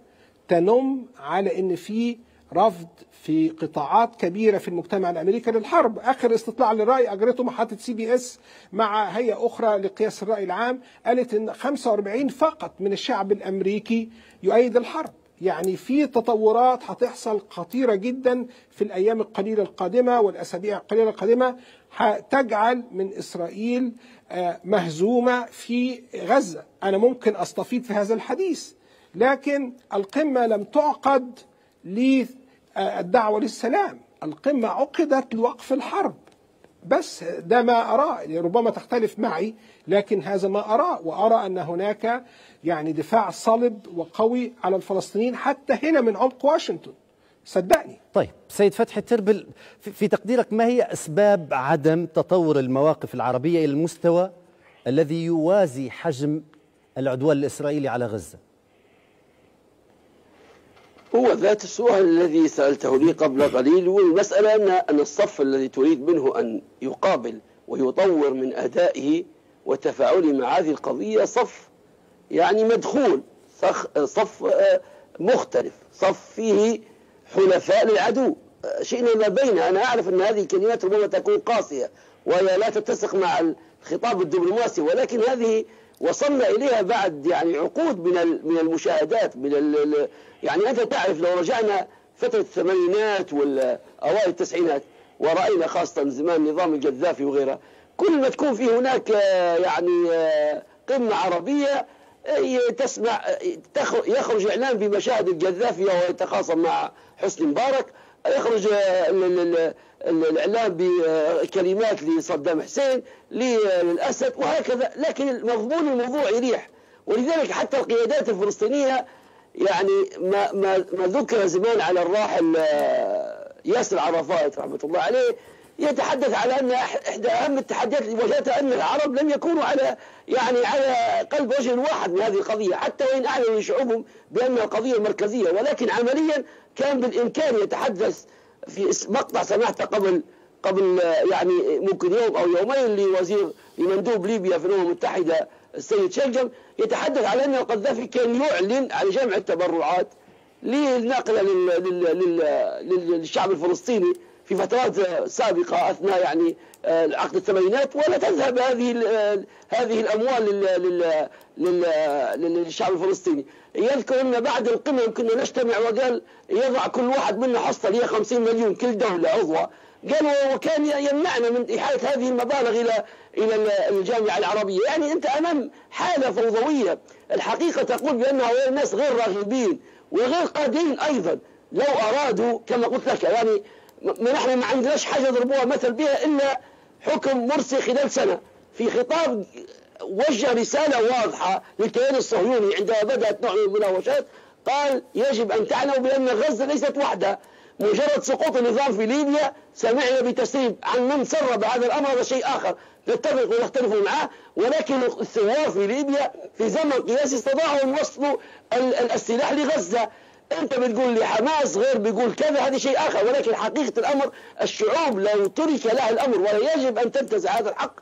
تنم على إن في رفض في قطاعات كبيرة في المجتمع الأمريكي للحرب. آخر استطلاع للراي أجرته محطة سي بي اس مع هيئة أخرى لقياس الرأي العام قالت إن 45 فقط من الشعب الأمريكي يؤيد الحرب. يعني في تطورات هتحصل خطيرة جدا في الأيام القليلة القادمة والأسابيع القليلة القادمة هتجعل من إسرائيل مهزومة في غزة. أنا ممكن أستفيد في هذا الحديث لكن القمة لم تعقد للدعوة للسلام. القمة عقدت لوقف الحرب. بس ده ما أراه يعني ربما تختلف معي لكن هذا ما أراه وأرى أن هناك يعني دفاع صلب وقوي على الفلسطينيين حتى هنا من عمق واشنطن. صدقني. طيب سيد فتحي تربل في تقديرك ما هي أسباب عدم تطور المواقف العربية إلى المستوى الذي يوازي حجم العدوان الإسرائيلي على غزة؟ هو ذات السؤال الذي سألته لي قبل قليل والمسألة أن أن الصف الذي تريد منه أن يقابل ويطور من أدائه وتفاعله مع هذه القضية صف يعني مدخول صف مختلف صف فيه حلفاء للعدو. شئنا ما بين أنا أعرف أن هذه الكلمات ربما تكون قاسية وهي لا تتسق مع الخطاب الدبلوماسي ولكن هذه وصلنا إليها بعد يعني عقود من من المشاهدات من يعني أنت تعرف لو رجعنا فترة الثمانينات والأوائل التسعينات ورأينا خاصة زمان نظام القذافي وغيره كل ما تكون في هناك يعني قمة عربية تسمع يخرج إعلان بمشاهد القذافي وهو يتخاصم مع حسني مبارك يخرج الإعلام بكلمات لصدام حسين للأسد وهكذا لكن مضمون الموضوع يريح. ولذلك حتى القيادات الفلسطينية يعني ما, ما, ما ذكر زمان على الراحل ياسر عرفات رحمة الله عليه يتحدث على أن إحدى أهم التحديات اللي واجهتها أن العرب لم يكونوا على يعني على قلب وجه واحد من هذه القضية حتى وإن أعلنوا لشعوبهم بأنها قضية مركزية ولكن عمليا كان بالإمكان يتحدث في مقطع سمعته قبل قبل يعني ممكن يوم أو يومين لوزير لمندوب ليبيا في الأمم المتحدة السيد شلجم يتحدث على أن القذافي كان يعلن على جمع التبرعات للناقلة للشعب الفلسطيني في فترات سابقة أثناء يعني عقد الثمانينات ولا تذهب هذه هذه الأموال للشعب الفلسطيني. يذكر أن بعد القمة كنا نجتمع وقال يضع كل واحد منا حصة هي 50 مليون كل دولة عضوة. قالوا وكان يمنعنا من إحالة هذه المبالغ إلى إلى الجامعة العربية. يعني أنت أمام حالة فوضوية. الحقيقة تقول بأن هؤلاء الناس غير راغبين وغير قادرين أيضا. لو أرادوا كما قلت لك يعني نحن ما عندناش حاجة يضربوها مثل بها إلا حكم مرسي خلال سنة. في خطاب وجه رسالة واضحة للكيان الصهيوني عندما بدأت نوع من المناوشات قال يجب أن تعلموا بأن غزة ليست وحدها. مجرد سقوط النظام في ليبيا سمعنا بتسريب عن من سرب هذا الأمر هذا شيء آخر. نتفق ونختلف معه ولكن الثوار في ليبيا في زمن قياسي استطاعوا أن يوصلوا السلاح لغزة. انت بتقول لي حماس غير بيقول كذا هذا شيء آخر. ولكن حقيقة الأمر الشعوب لو ترك لها الأمر ولا يجب أن تنتزع هذا الحق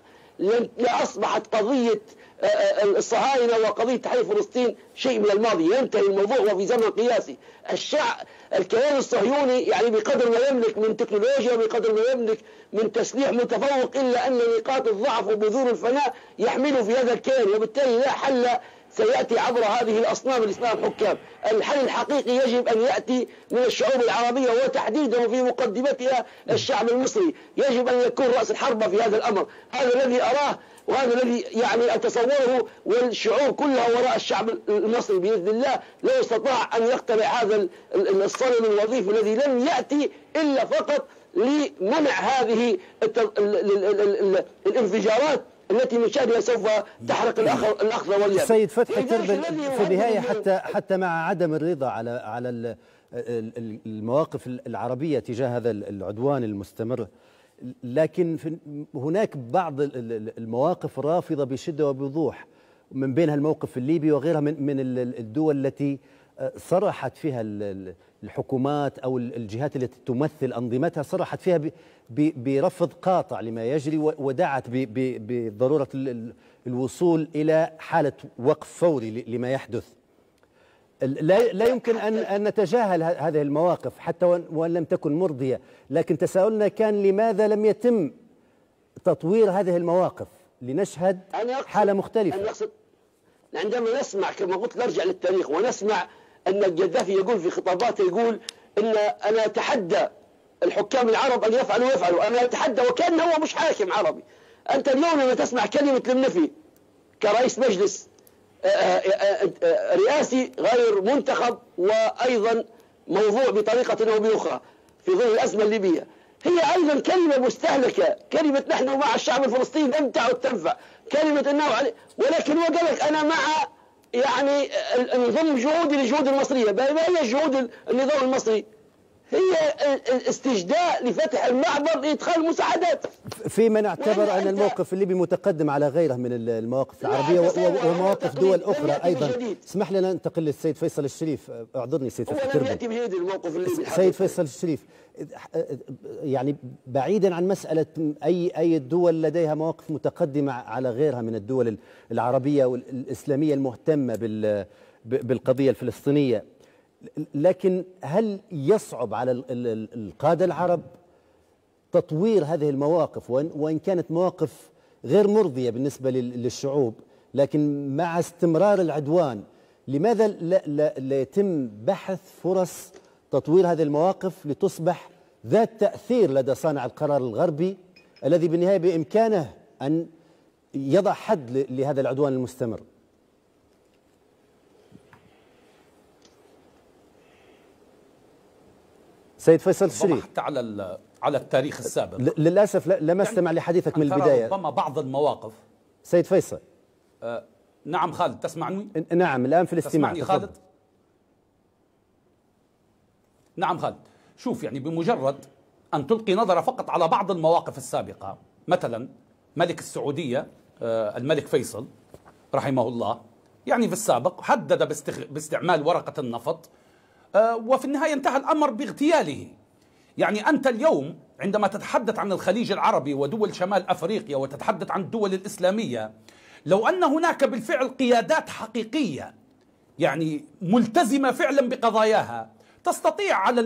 لأصبحت قضية آه، آه، الصهاينة وقضية تحرير فلسطين شيء من الماضي. ينتهي الموضوع وفي زمن قياسي. الشعب الكيان الصهيوني يعني بقدر ما يملك من تكنولوجيا وبقدر ما يملك من تسليح متفوق إلا أن نقاط الضعف وبذور الفناء يحمله في هذا الكيان. وبالتالي لا حل سيأتي عبر هذه الأصنام الإسلام الحكام الحل الحقيقي يجب أن يأتي من الشعوب العربية وتحديدا في مقدمتها الشعب المصري. يجب أن يكون رأس الحربة في هذا الأمر. هذا الذي أراه وهذا الذي يعني أتصوره والشعور كلها وراء الشعب المصري بإذن الله لو استطاع أن يقتلع هذا الصنم الوظيفي الذي لم يأتي إلا فقط لمنع هذه الانفجارات التي من شأنها سوف تحرق الأخضر واليابس سيد فتحي تربل في النهاية حتى حتى مع عدم الرضا على على المواقف العربية تجاه هذا العدوان المستمر. لكن هناك بعض المواقف الرافضة بشدة وبوضوح من بينها الموقف الليبي وغيرها من الدول التي صرحت فيها الحكومات أو الجهات التي تمثل أنظمتها صرحت فيها برفض قاطع لما يجري ودعت بضرورة الوصول إلى حالة وقف فوري لما يحدث. لا لا يمكن ان أن نتجاهل هذه المواقف حتى وان لم تكن مرضية لكن تساؤلنا كان لماذا لم يتم تطوير هذه المواقف لنشهد حالة مختلفة؟ عندما نسمع كما قلت نرجع للتاريخ ونسمع أن الجدافي يقول في خطاباته يقول إن أنا أتحدى الحكام العرب أن يفعلوا ويفعلوا. أنا أتحدى وكان هو مش حاكم عربي. أنت اليوم لما تسمع كلمة المنفي كرئيس مجلس آه، آه، آه، رئاسي غير منتخب وأيضا موضوع بطريقة أو بأخرى في ظل الأزمة الليبية. هي أيضا كلمة مستهلكة. كلمة نحن مع الشعب الفلسطيني لم تعد تنفع كلمة علي ولكن هو قال لك أنا مع يعني نظم جهودي للجهود المصرية ما هي جهود النظام المصري؟ هي الاستجداء لفتح المعبر لإدخال المساعدات في من اعتبر أن الموقف الليبي متقدم على غيره من المواقف العربية ومواقف دول أخرى أيضا. اسمح لنا ننتقل للسيد فيصل الشريف. أعذرني سيد فيصل لم يأتي بجديد الموقف الليبي سيد فيصل الشريف يعني بعيدا عن مسألة أي أي الدول لديها مواقف متقدمة على غيرها من الدول العربية والإسلامية المهتمة بالقضية الفلسطينية. لكن هل يصعب على القادة العرب تطوير هذه المواقف؟ وإن كانت مواقف غير مرضية بالنسبة للشعوب لكن مع استمرار العدوان لماذا لا, لا, لا يتم بحث فرص تطوير هذه المواقف لتصبح ذات تأثير لدى صانع القرار الغربي الذي بالنهاية بإمكانه أن يضع حد لهذا العدوان المستمر؟ سيد فيصل الشريف. حتى على على التاريخ السابق. للأسف لم أستمع لحديثك من البداية. ربما بعض المواقف. سيد فيصل. آه نعم خالد تسمعني؟ نعم الآن في الاستماع. تسمعني خالد؟ نعم خالد. شوف يعني بمجرد أن تلقي نظرة فقط على بعض المواقف السابقة مثلا ملك السعودية آه، الملك فيصل رحمه الله يعني في السابق حدد باستعمال ورقة النفط وفي النهاية انتهى الأمر باغتياله. يعني أنت اليوم عندما تتحدث عن الخليج العربي ودول شمال أفريقيا وتتحدث عن الدول الإسلامية لو أن هناك بالفعل قيادات حقيقية يعني ملتزمة فعلا بقضاياها تستطيع على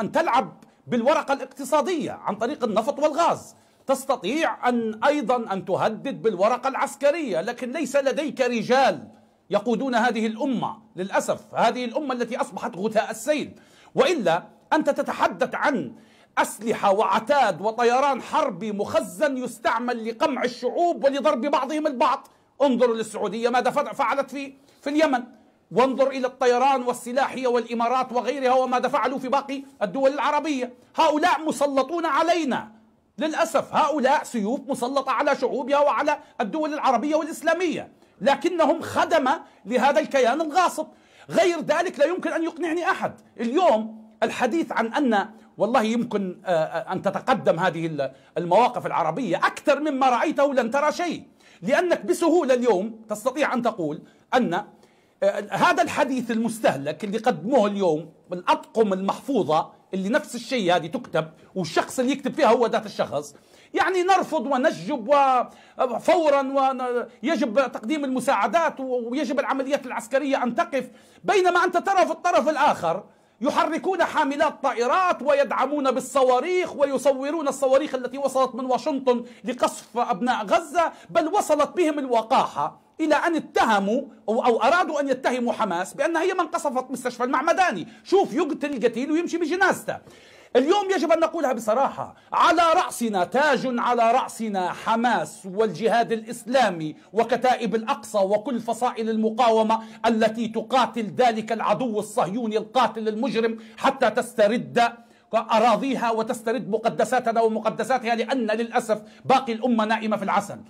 أن تلعب بالورقة الاقتصادية عن طريق النفط والغاز. تستطيع أن أيضا أن تهدد بالورقة العسكرية لكن ليس لديك رجال يقودون هذه الأمة للأسف هذه الأمة التي أصبحت غثاء السيل. وإلا أنت تتحدث عن أسلحة وعتاد وطيران حربي مخزن يستعمل لقمع الشعوب ولضرب بعضهم البعض. انظروا للسعودية ماذا فعلت في في اليمن. وانظر إلى الطيران والسلاح هي والإمارات وغيرها وماذا فعلوا في باقي الدول العربية. هؤلاء مسلطون علينا. للأسف هؤلاء سيوف مسلطة على شعوبها وعلى الدول العربية والإسلامية. لكنهم خدمة لهذا الكيان الغاصب. غير ذلك لا يمكن أن يقنعني أحد. اليوم الحديث عن أن والله يمكن آه، آه، أن تتقدم هذه المواقف العربية أكثر مما رأيته لن ترى شيء. لأنك بسهولة اليوم تستطيع أن تقول أن هذا الحديث المستهلك اللي قدموه اليوم الأطقم المحفوظة اللي نفس الشيء هذه تكتب والشخص اللي يكتب فيها هو ذات الشخص يعني نرفض ونجب وفورا ويجب تقديم المساعدات ويجب العمليات العسكرية أن تقف بينما أنت ترى في الطرف الآخر يحركون حاملات طائرات ويدعمون بالصواريخ ويصورون الصواريخ التي وصلت من واشنطن لقصف أبناء غزة بل وصلت بهم الوقاحة إلى أن اتهموا أو أرادوا أن يتهموا حماس بأنها هي من قصفت مستشفى المعمداني، شوف يقتل القتيل ويمشي بجنازته. اليوم يجب أن نقولها بصراحة. على رأسنا تاج على رأسنا حماس والجهاد الإسلامي وكتائب الأقصى وكل فصائل المقاومة التي تقاتل ذلك العدو الصهيوني القاتل المجرم حتى تسترد أراضيها وتسترد مقدساتنا ومقدساتها لأن للأسف باقي الأمة نائمة في العسل.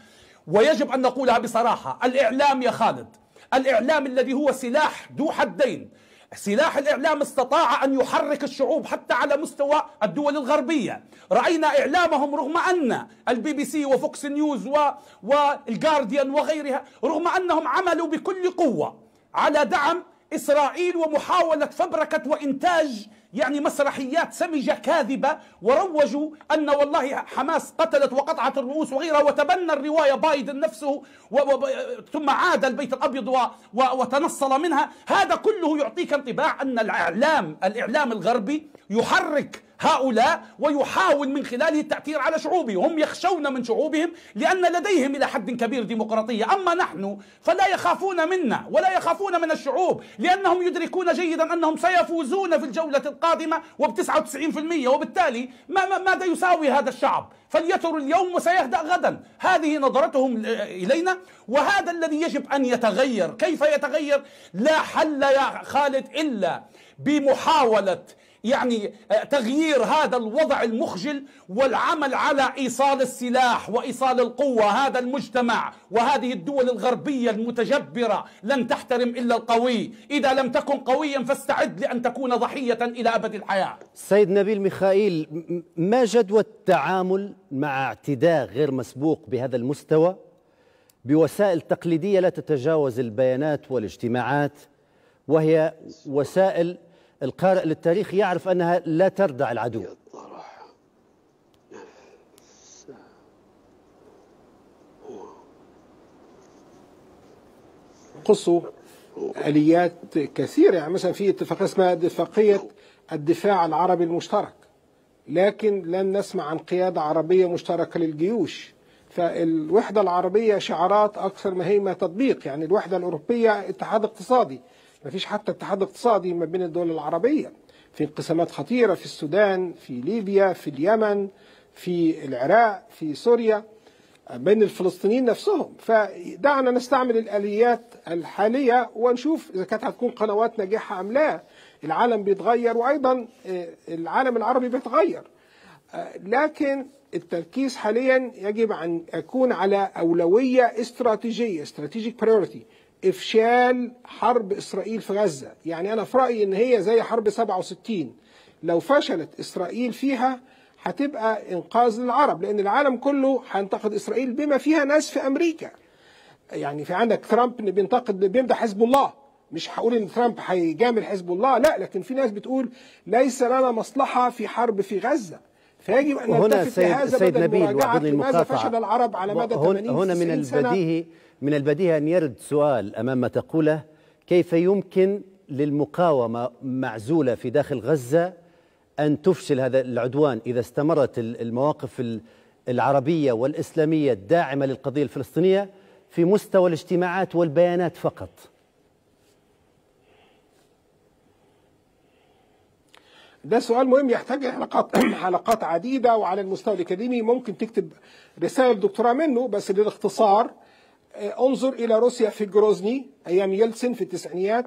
ويجب أن نقولها بصراحة. الإعلام يا خالد الإعلام الذي هو سلاح ذو حدين. سلاح الإعلام استطاع أن يحرك الشعوب حتى على مستوى الدول الغربية. رأينا إعلامهم رغم أن البي بي سي وفوكس نيوز و... والجارديان وغيرها رغم أنهم عملوا بكل قوة على دعم إسرائيل ومحاولة فبركة وإنتاج يعني مسرحيات سمجة كاذبة وروجوا أن والله حماس قتلت وقطعت الرؤوس وغيرها وتبنى الرواية بايدن نفسه و و ثم عاد البيت الأبيض و و وتنصل منها. هذا كله يعطيك انطباع أن الإعلام الإعلام الغربي يحرك هؤلاء ويحاول من خلاله التأثير على شعوبهم هم يخشون من شعوبهم لأن لديهم إلى حد كبير ديمقراطية. أما نحن فلا يخافون منا ولا يخافون من الشعوب لأنهم يدركون جيدا أنهم سيفوزون في الجولة القادمة وب 99% وبالتالي ما ماذا يساوي هذا الشعب؟ فليتر اليوم وسيهدأ غدا. هذه نظرتهم إلينا. وهذا الذي يجب أن يتغير. كيف يتغير؟ لا حل يا خالد إلا بمحاولة يعني آه، تغيير هذا الوضع المخجل والعمل على إيصال السلاح وإيصال القوة. هذا المجتمع وهذه الدول الغربية المتجبرة لن تحترم إلا القوي. إذا لم تكن قويا فاستعد لأن تكون ضحية إلى أبد الحياة. سيد نبيل ميخائيل ما جدوى التعامل مع اعتداء غير مسبوق بهذا المستوى؟ بوسائل تقليدية لا تتجاوز البيانات والاجتماعات وهي وسائل القارئ للتاريخ يعرف أنها لا تردع العدو. قصوا آليات كثيرة يعني مثلا في اتفاقيه اسمها اتفاقية الدفاع العربي المشترك لكن لن نسمع عن قيادة عربية مشتركة للجيوش. فالوحدة العربية شعارات أكثر ما هي ما تطبيق يعني الوحدة الأوروبية اتحاد اقتصادي. ما فيش حتى اتحاد اقتصادي ما بين الدول العربية. في انقسامات خطيرة في السودان في ليبيا في اليمن في العراق في سوريا بين الفلسطينيين نفسهم. فدعنا نستعمل الآليات الحالية ونشوف إذا كانت هتكون قنوات ناجحة أم لا. العالم بيتغير وأيضا آه، العالم العربي بيتغير. آه، لكن التركيز حاليا يجب أن يكون على أولوية استراتيجية استراتيجيك priority. إفشال حرب إسرائيل في غزة. يعني أنا في رأيي إن هي زي حرب 67 لو فشلت إسرائيل فيها هتبقى إنقاذ للعرب لأن العالم كله هينتقد إسرائيل بما فيها ناس في أمريكا. يعني في عندك ترامب بينتقد بيمدح حزب الله. مش هقول إن ترامب هيجامل حزب الله لا لكن في ناس بتقول ليس لنا مصلحة في حرب في غزة. فيجب أن نتفق لهذا سيد نبيل لماذا فشل العرب على مدى 80 هنا من البديهي من البديهي أن يرد سؤال أمام ما تقوله كيف يمكن للمقاومة معزولة في داخل غزة أن تفشل هذا العدوان إذا استمرت المواقف العربية والإسلامية الداعمة للقضية الفلسطينية في مستوى الاجتماعات والبيانات فقط؟ ده سؤال مهم يحتاج حلقات حلقات عديدة وعلى المستوى الأكاديمي ممكن تكتب رسائل دكتوراه منه بس للاختصار آه، انظر إلى روسيا في جروزني أيام يلتسن في التسعينيات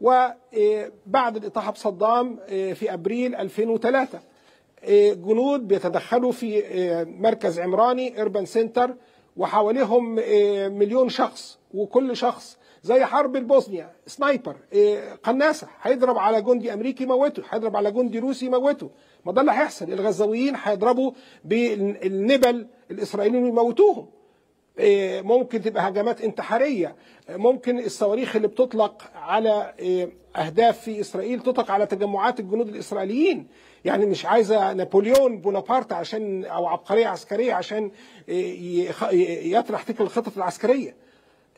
وبعد الإطاحة بصدام آه، في أبريل 2003 آه، جنود بيتدخلوا في مركز عمراني urban center وحواليهم مليون شخص وكل شخص زي حرب البوسنيا sniper قناصة هيضرب على جندي أمريكي يموته هيضرب على جندي روسي يموته ما ده اللي هيحصل الغزاويين هيضربوا بالنبل الإسرائيليين يموتوهم إيه، ممكن تبقى هجمات انتحارية. ممكن الصواريخ اللي بتطلق على إيه، أهداف في إسرائيل تطلق على تجمعات الجنود الإسرائيليين. يعني مش عايزة نابليون بونابرت عشان أو عبقرية عسكرية عشان إيه، يطرح تلك الخطط العسكرية.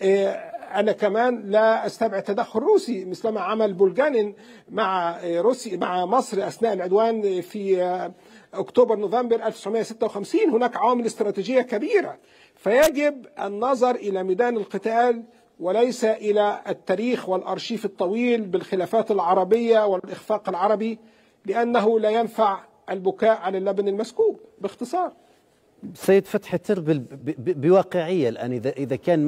إيه، أنا كمان لا أستبعد تدخل روسي مثلما عمل بولجانين مع روسيا مع مصر أثناء العدوان في أكتوبر نوفمبر 1956 هناك عوامل استراتيجية كبيرة. فيجب النظر إلى ميدان القتال وليس إلى التاريخ والأرشيف الطويل بالخلافات العربية والإخفاق العربي لأنه لا ينفع البكاء على اللبن المسكوب. باختصار. سيد فتحي تربل ب- ب- بواقعية الآن إذا إذا كان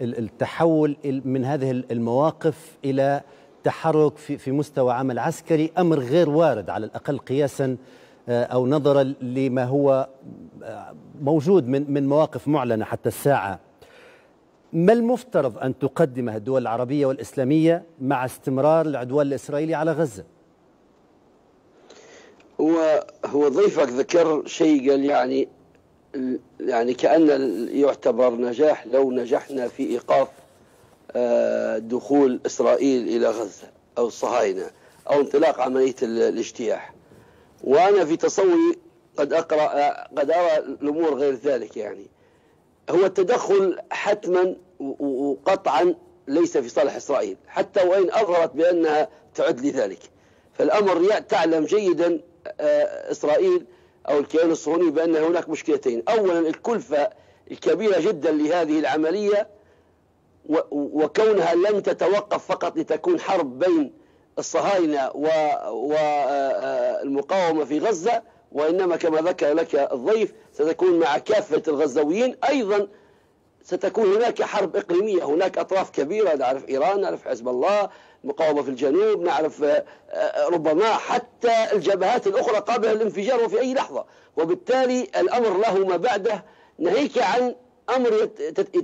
ال- التحول إل- من هذه ال- المواقف إلى تحرك في في مستوى عمل عسكري أمر غير وارد على الأقل قياسا آه، أو نظرا لما هو آه، موجود من من مواقف معلنة حتى الساعة. ما المفترض أن تقدمه الدول العربية والإسلامية مع استمرار العدوان الإسرائيلي على غزة؟ هو هو ضيفك ذكر شيء قال يعني يعني كأن يعتبر نجاح لو نجحنا في إيقاف آه، دخول إسرائيل إلى غزة أو الصهاينة أو انطلاق عملية ال- الاجتياح. وأنا في تصوري قد أقرأ قد أرى الأمور غير ذلك يعني. هو التدخل حتما وقطعا ليس في صالح إسرائيل حتى وإن أظهرت بأنها تعد لذلك. فالأمر تعلم جيدا إسرائيل أو الكيان الصهيوني بأن هناك مشكلتين. أولا الكلفة الكبيرة جدا لهذه العملية وكونها لن تتوقف فقط لتكون حرب بين الصهاينة والمقاومة في غزة وإنما كما ذكر لك الضيف ستكون مع كافة الغزاويين أيضا ستكون هناك حرب إقليمية. هناك أطراف كبيرة نعرف إيران نعرف حزب الله مقاومة في الجنوب نعرف آه، آه، ربما حتى الجبهات الأخرى قابلة للانفجار وفي أي لحظة. وبالتالي الأمر له ما بعده ناهيك عن أمر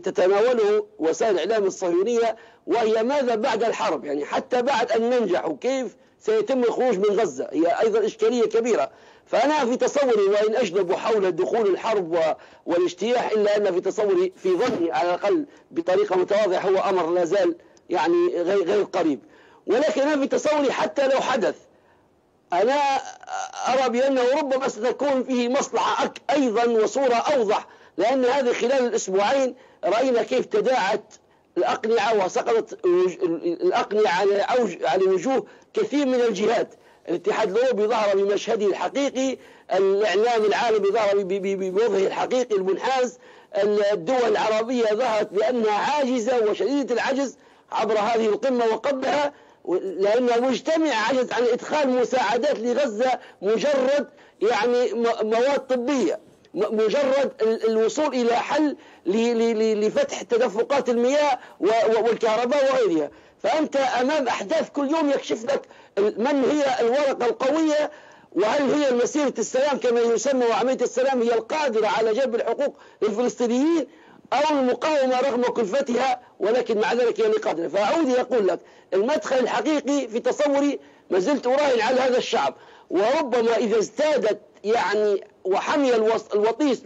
تتناوله وسائل الإعلام الصهيونية وهي ماذا بعد الحرب؟ يعني حتى بعد أن ننجح وكيف سيتم الخروج من غزة. هي أيضا إشكالية كبيرة. فأنا في تصوري وإن أجنب حول دخول الحرب والاجتياح إلا أن في تصوري في ظني على الأقل بطريقة متواضعة هو أمر لا زال يعني غير قريب. ولكن أنا في تصوري حتى لو حدث. أنا أرى بأنه ربما ستكون فيه مصلحة أيضا وصورة أوضح لأن هذه خلال الأسبوعين رأينا كيف تداعت الأقنعة وسقطت الأقنعة على عوج- على وجوه كثير من الجهات. الاتحاد الأوروبي ظهر بمشهده الحقيقي الإعلام العالمي ظهر بوضعه الحقيقي المنحاز الدول العربية ظهرت بأنها عاجزة وشديدة العجز عبر هذه القمة وقبلها. لأن المجتمع عجز عن إدخال مساعدات لغزة مجرد يعني مواد طبية مجرد ال- الوصول إلى حل لفتح تدفقات المياه والكهرباء وغيرها. فأنت أمام أحداث كل يوم يكشف لك من هي الورقة القوية وهل هي مسيرة السلام كما يسمى وعملية السلام هي القادرة على جلب الحقوق للفلسطينيين أو المقاومة رغم كلفتها ولكن مع ذلك اللي قادرة فأعود أقول لك المدخل الحقيقي في تصوري ما زلت أراهن على هذا الشعب. وربما إذا ازدادت يعني وحمي الوطيس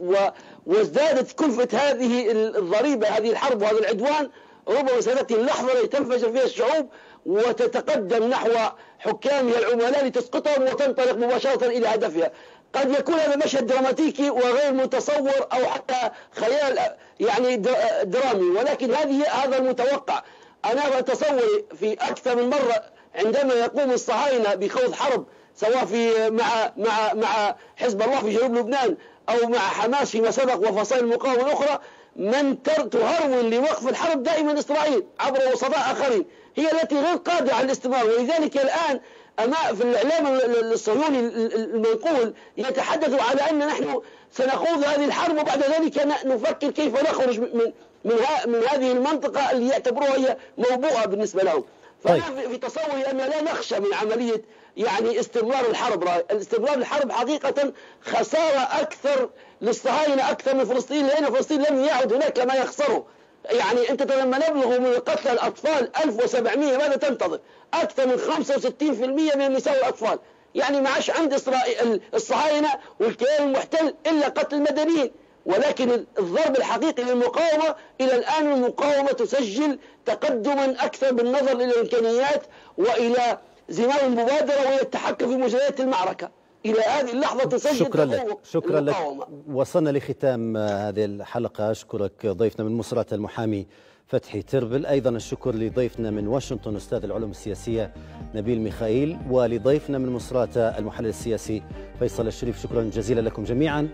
وازدادت كلفة هذه الضريبة هذه الحرب وهذا العدوان ربما ستأتي اللحظة التي تنفجر فيها الشعوب وتتقدم نحو حكامها العملاء لتسقطهم وتنطلق مباشرة إلى هدفها. قد يكون هذا مشهد دراماتيكي وغير متصور أو حتى خيال يعني درامي. ولكن هذه هذا المتوقع. أنا تصوري في أكثر من مرة عندما يقوم الصهاينة بخوض حرب سواء في مع مع مع حزب الله في جنوب لبنان أو مع حماس فيما سبق وفصائل المقاومة الأخرى من تهرول لوقف الحرب دائما إسرائيل عبر وسطاء آخرين. هي التي غير قادرة على الاستمرار. ولذلك الآن أما في الإعلام ال- ال- الصهيوني ال- ال- المنقول يتحدث على أن نحن سنخوض هذه الحرب وبعد ذلك نفكر كيف نخرج من من من, هذه المنطقة اللي يعتبروها هي موبوءة بالنسبة لهم. فأنا طيب. في- تصوري أن لا نخشى من عملية يعني استمرار الحرب. الاستمرار الحرب حقيقة خسارة أكثر للصهاينة أكثر من فلسطين لأن فلسطين لم يعد هناك ما يخسره. يعني أنت لما نبلغ من قتل الأطفال 1700 ماذا تنتظر؟ أكثر من 65% من النساء والأطفال. يعني ما عادش عند إسرائيل الصهاينة والكيان المحتل إلا قتل المدنيين. ولكن الضرب الحقيقي للمقاومة إلى الآن المقاومة تسجل تقدما أكثر بالنظر إلى الإمكانيات وإلى زمام المبادرة وإلى التحكم في مجريات المعركة. إلى هذه اللحظة تسجل شكرا لك. شكرا لك. المقاومة. وصلنا لختام هذه الحلقة. أشكرك ضيفنا من مصرة المحامي فتحي تربل. أيضا الشكر لضيفنا من واشنطن أستاذ العلوم السياسية نبيل ميخائيل ولضيفنا من مصرة المحلل السياسي فيصل الشريف. شكرا جزيلا لكم جميعا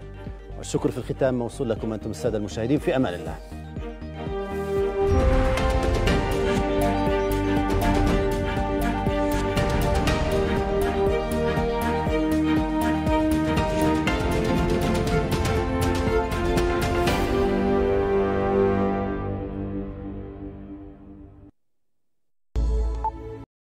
والشكر في الختام موصول لكم أنتم السادة المشاهدين. في أمان الله.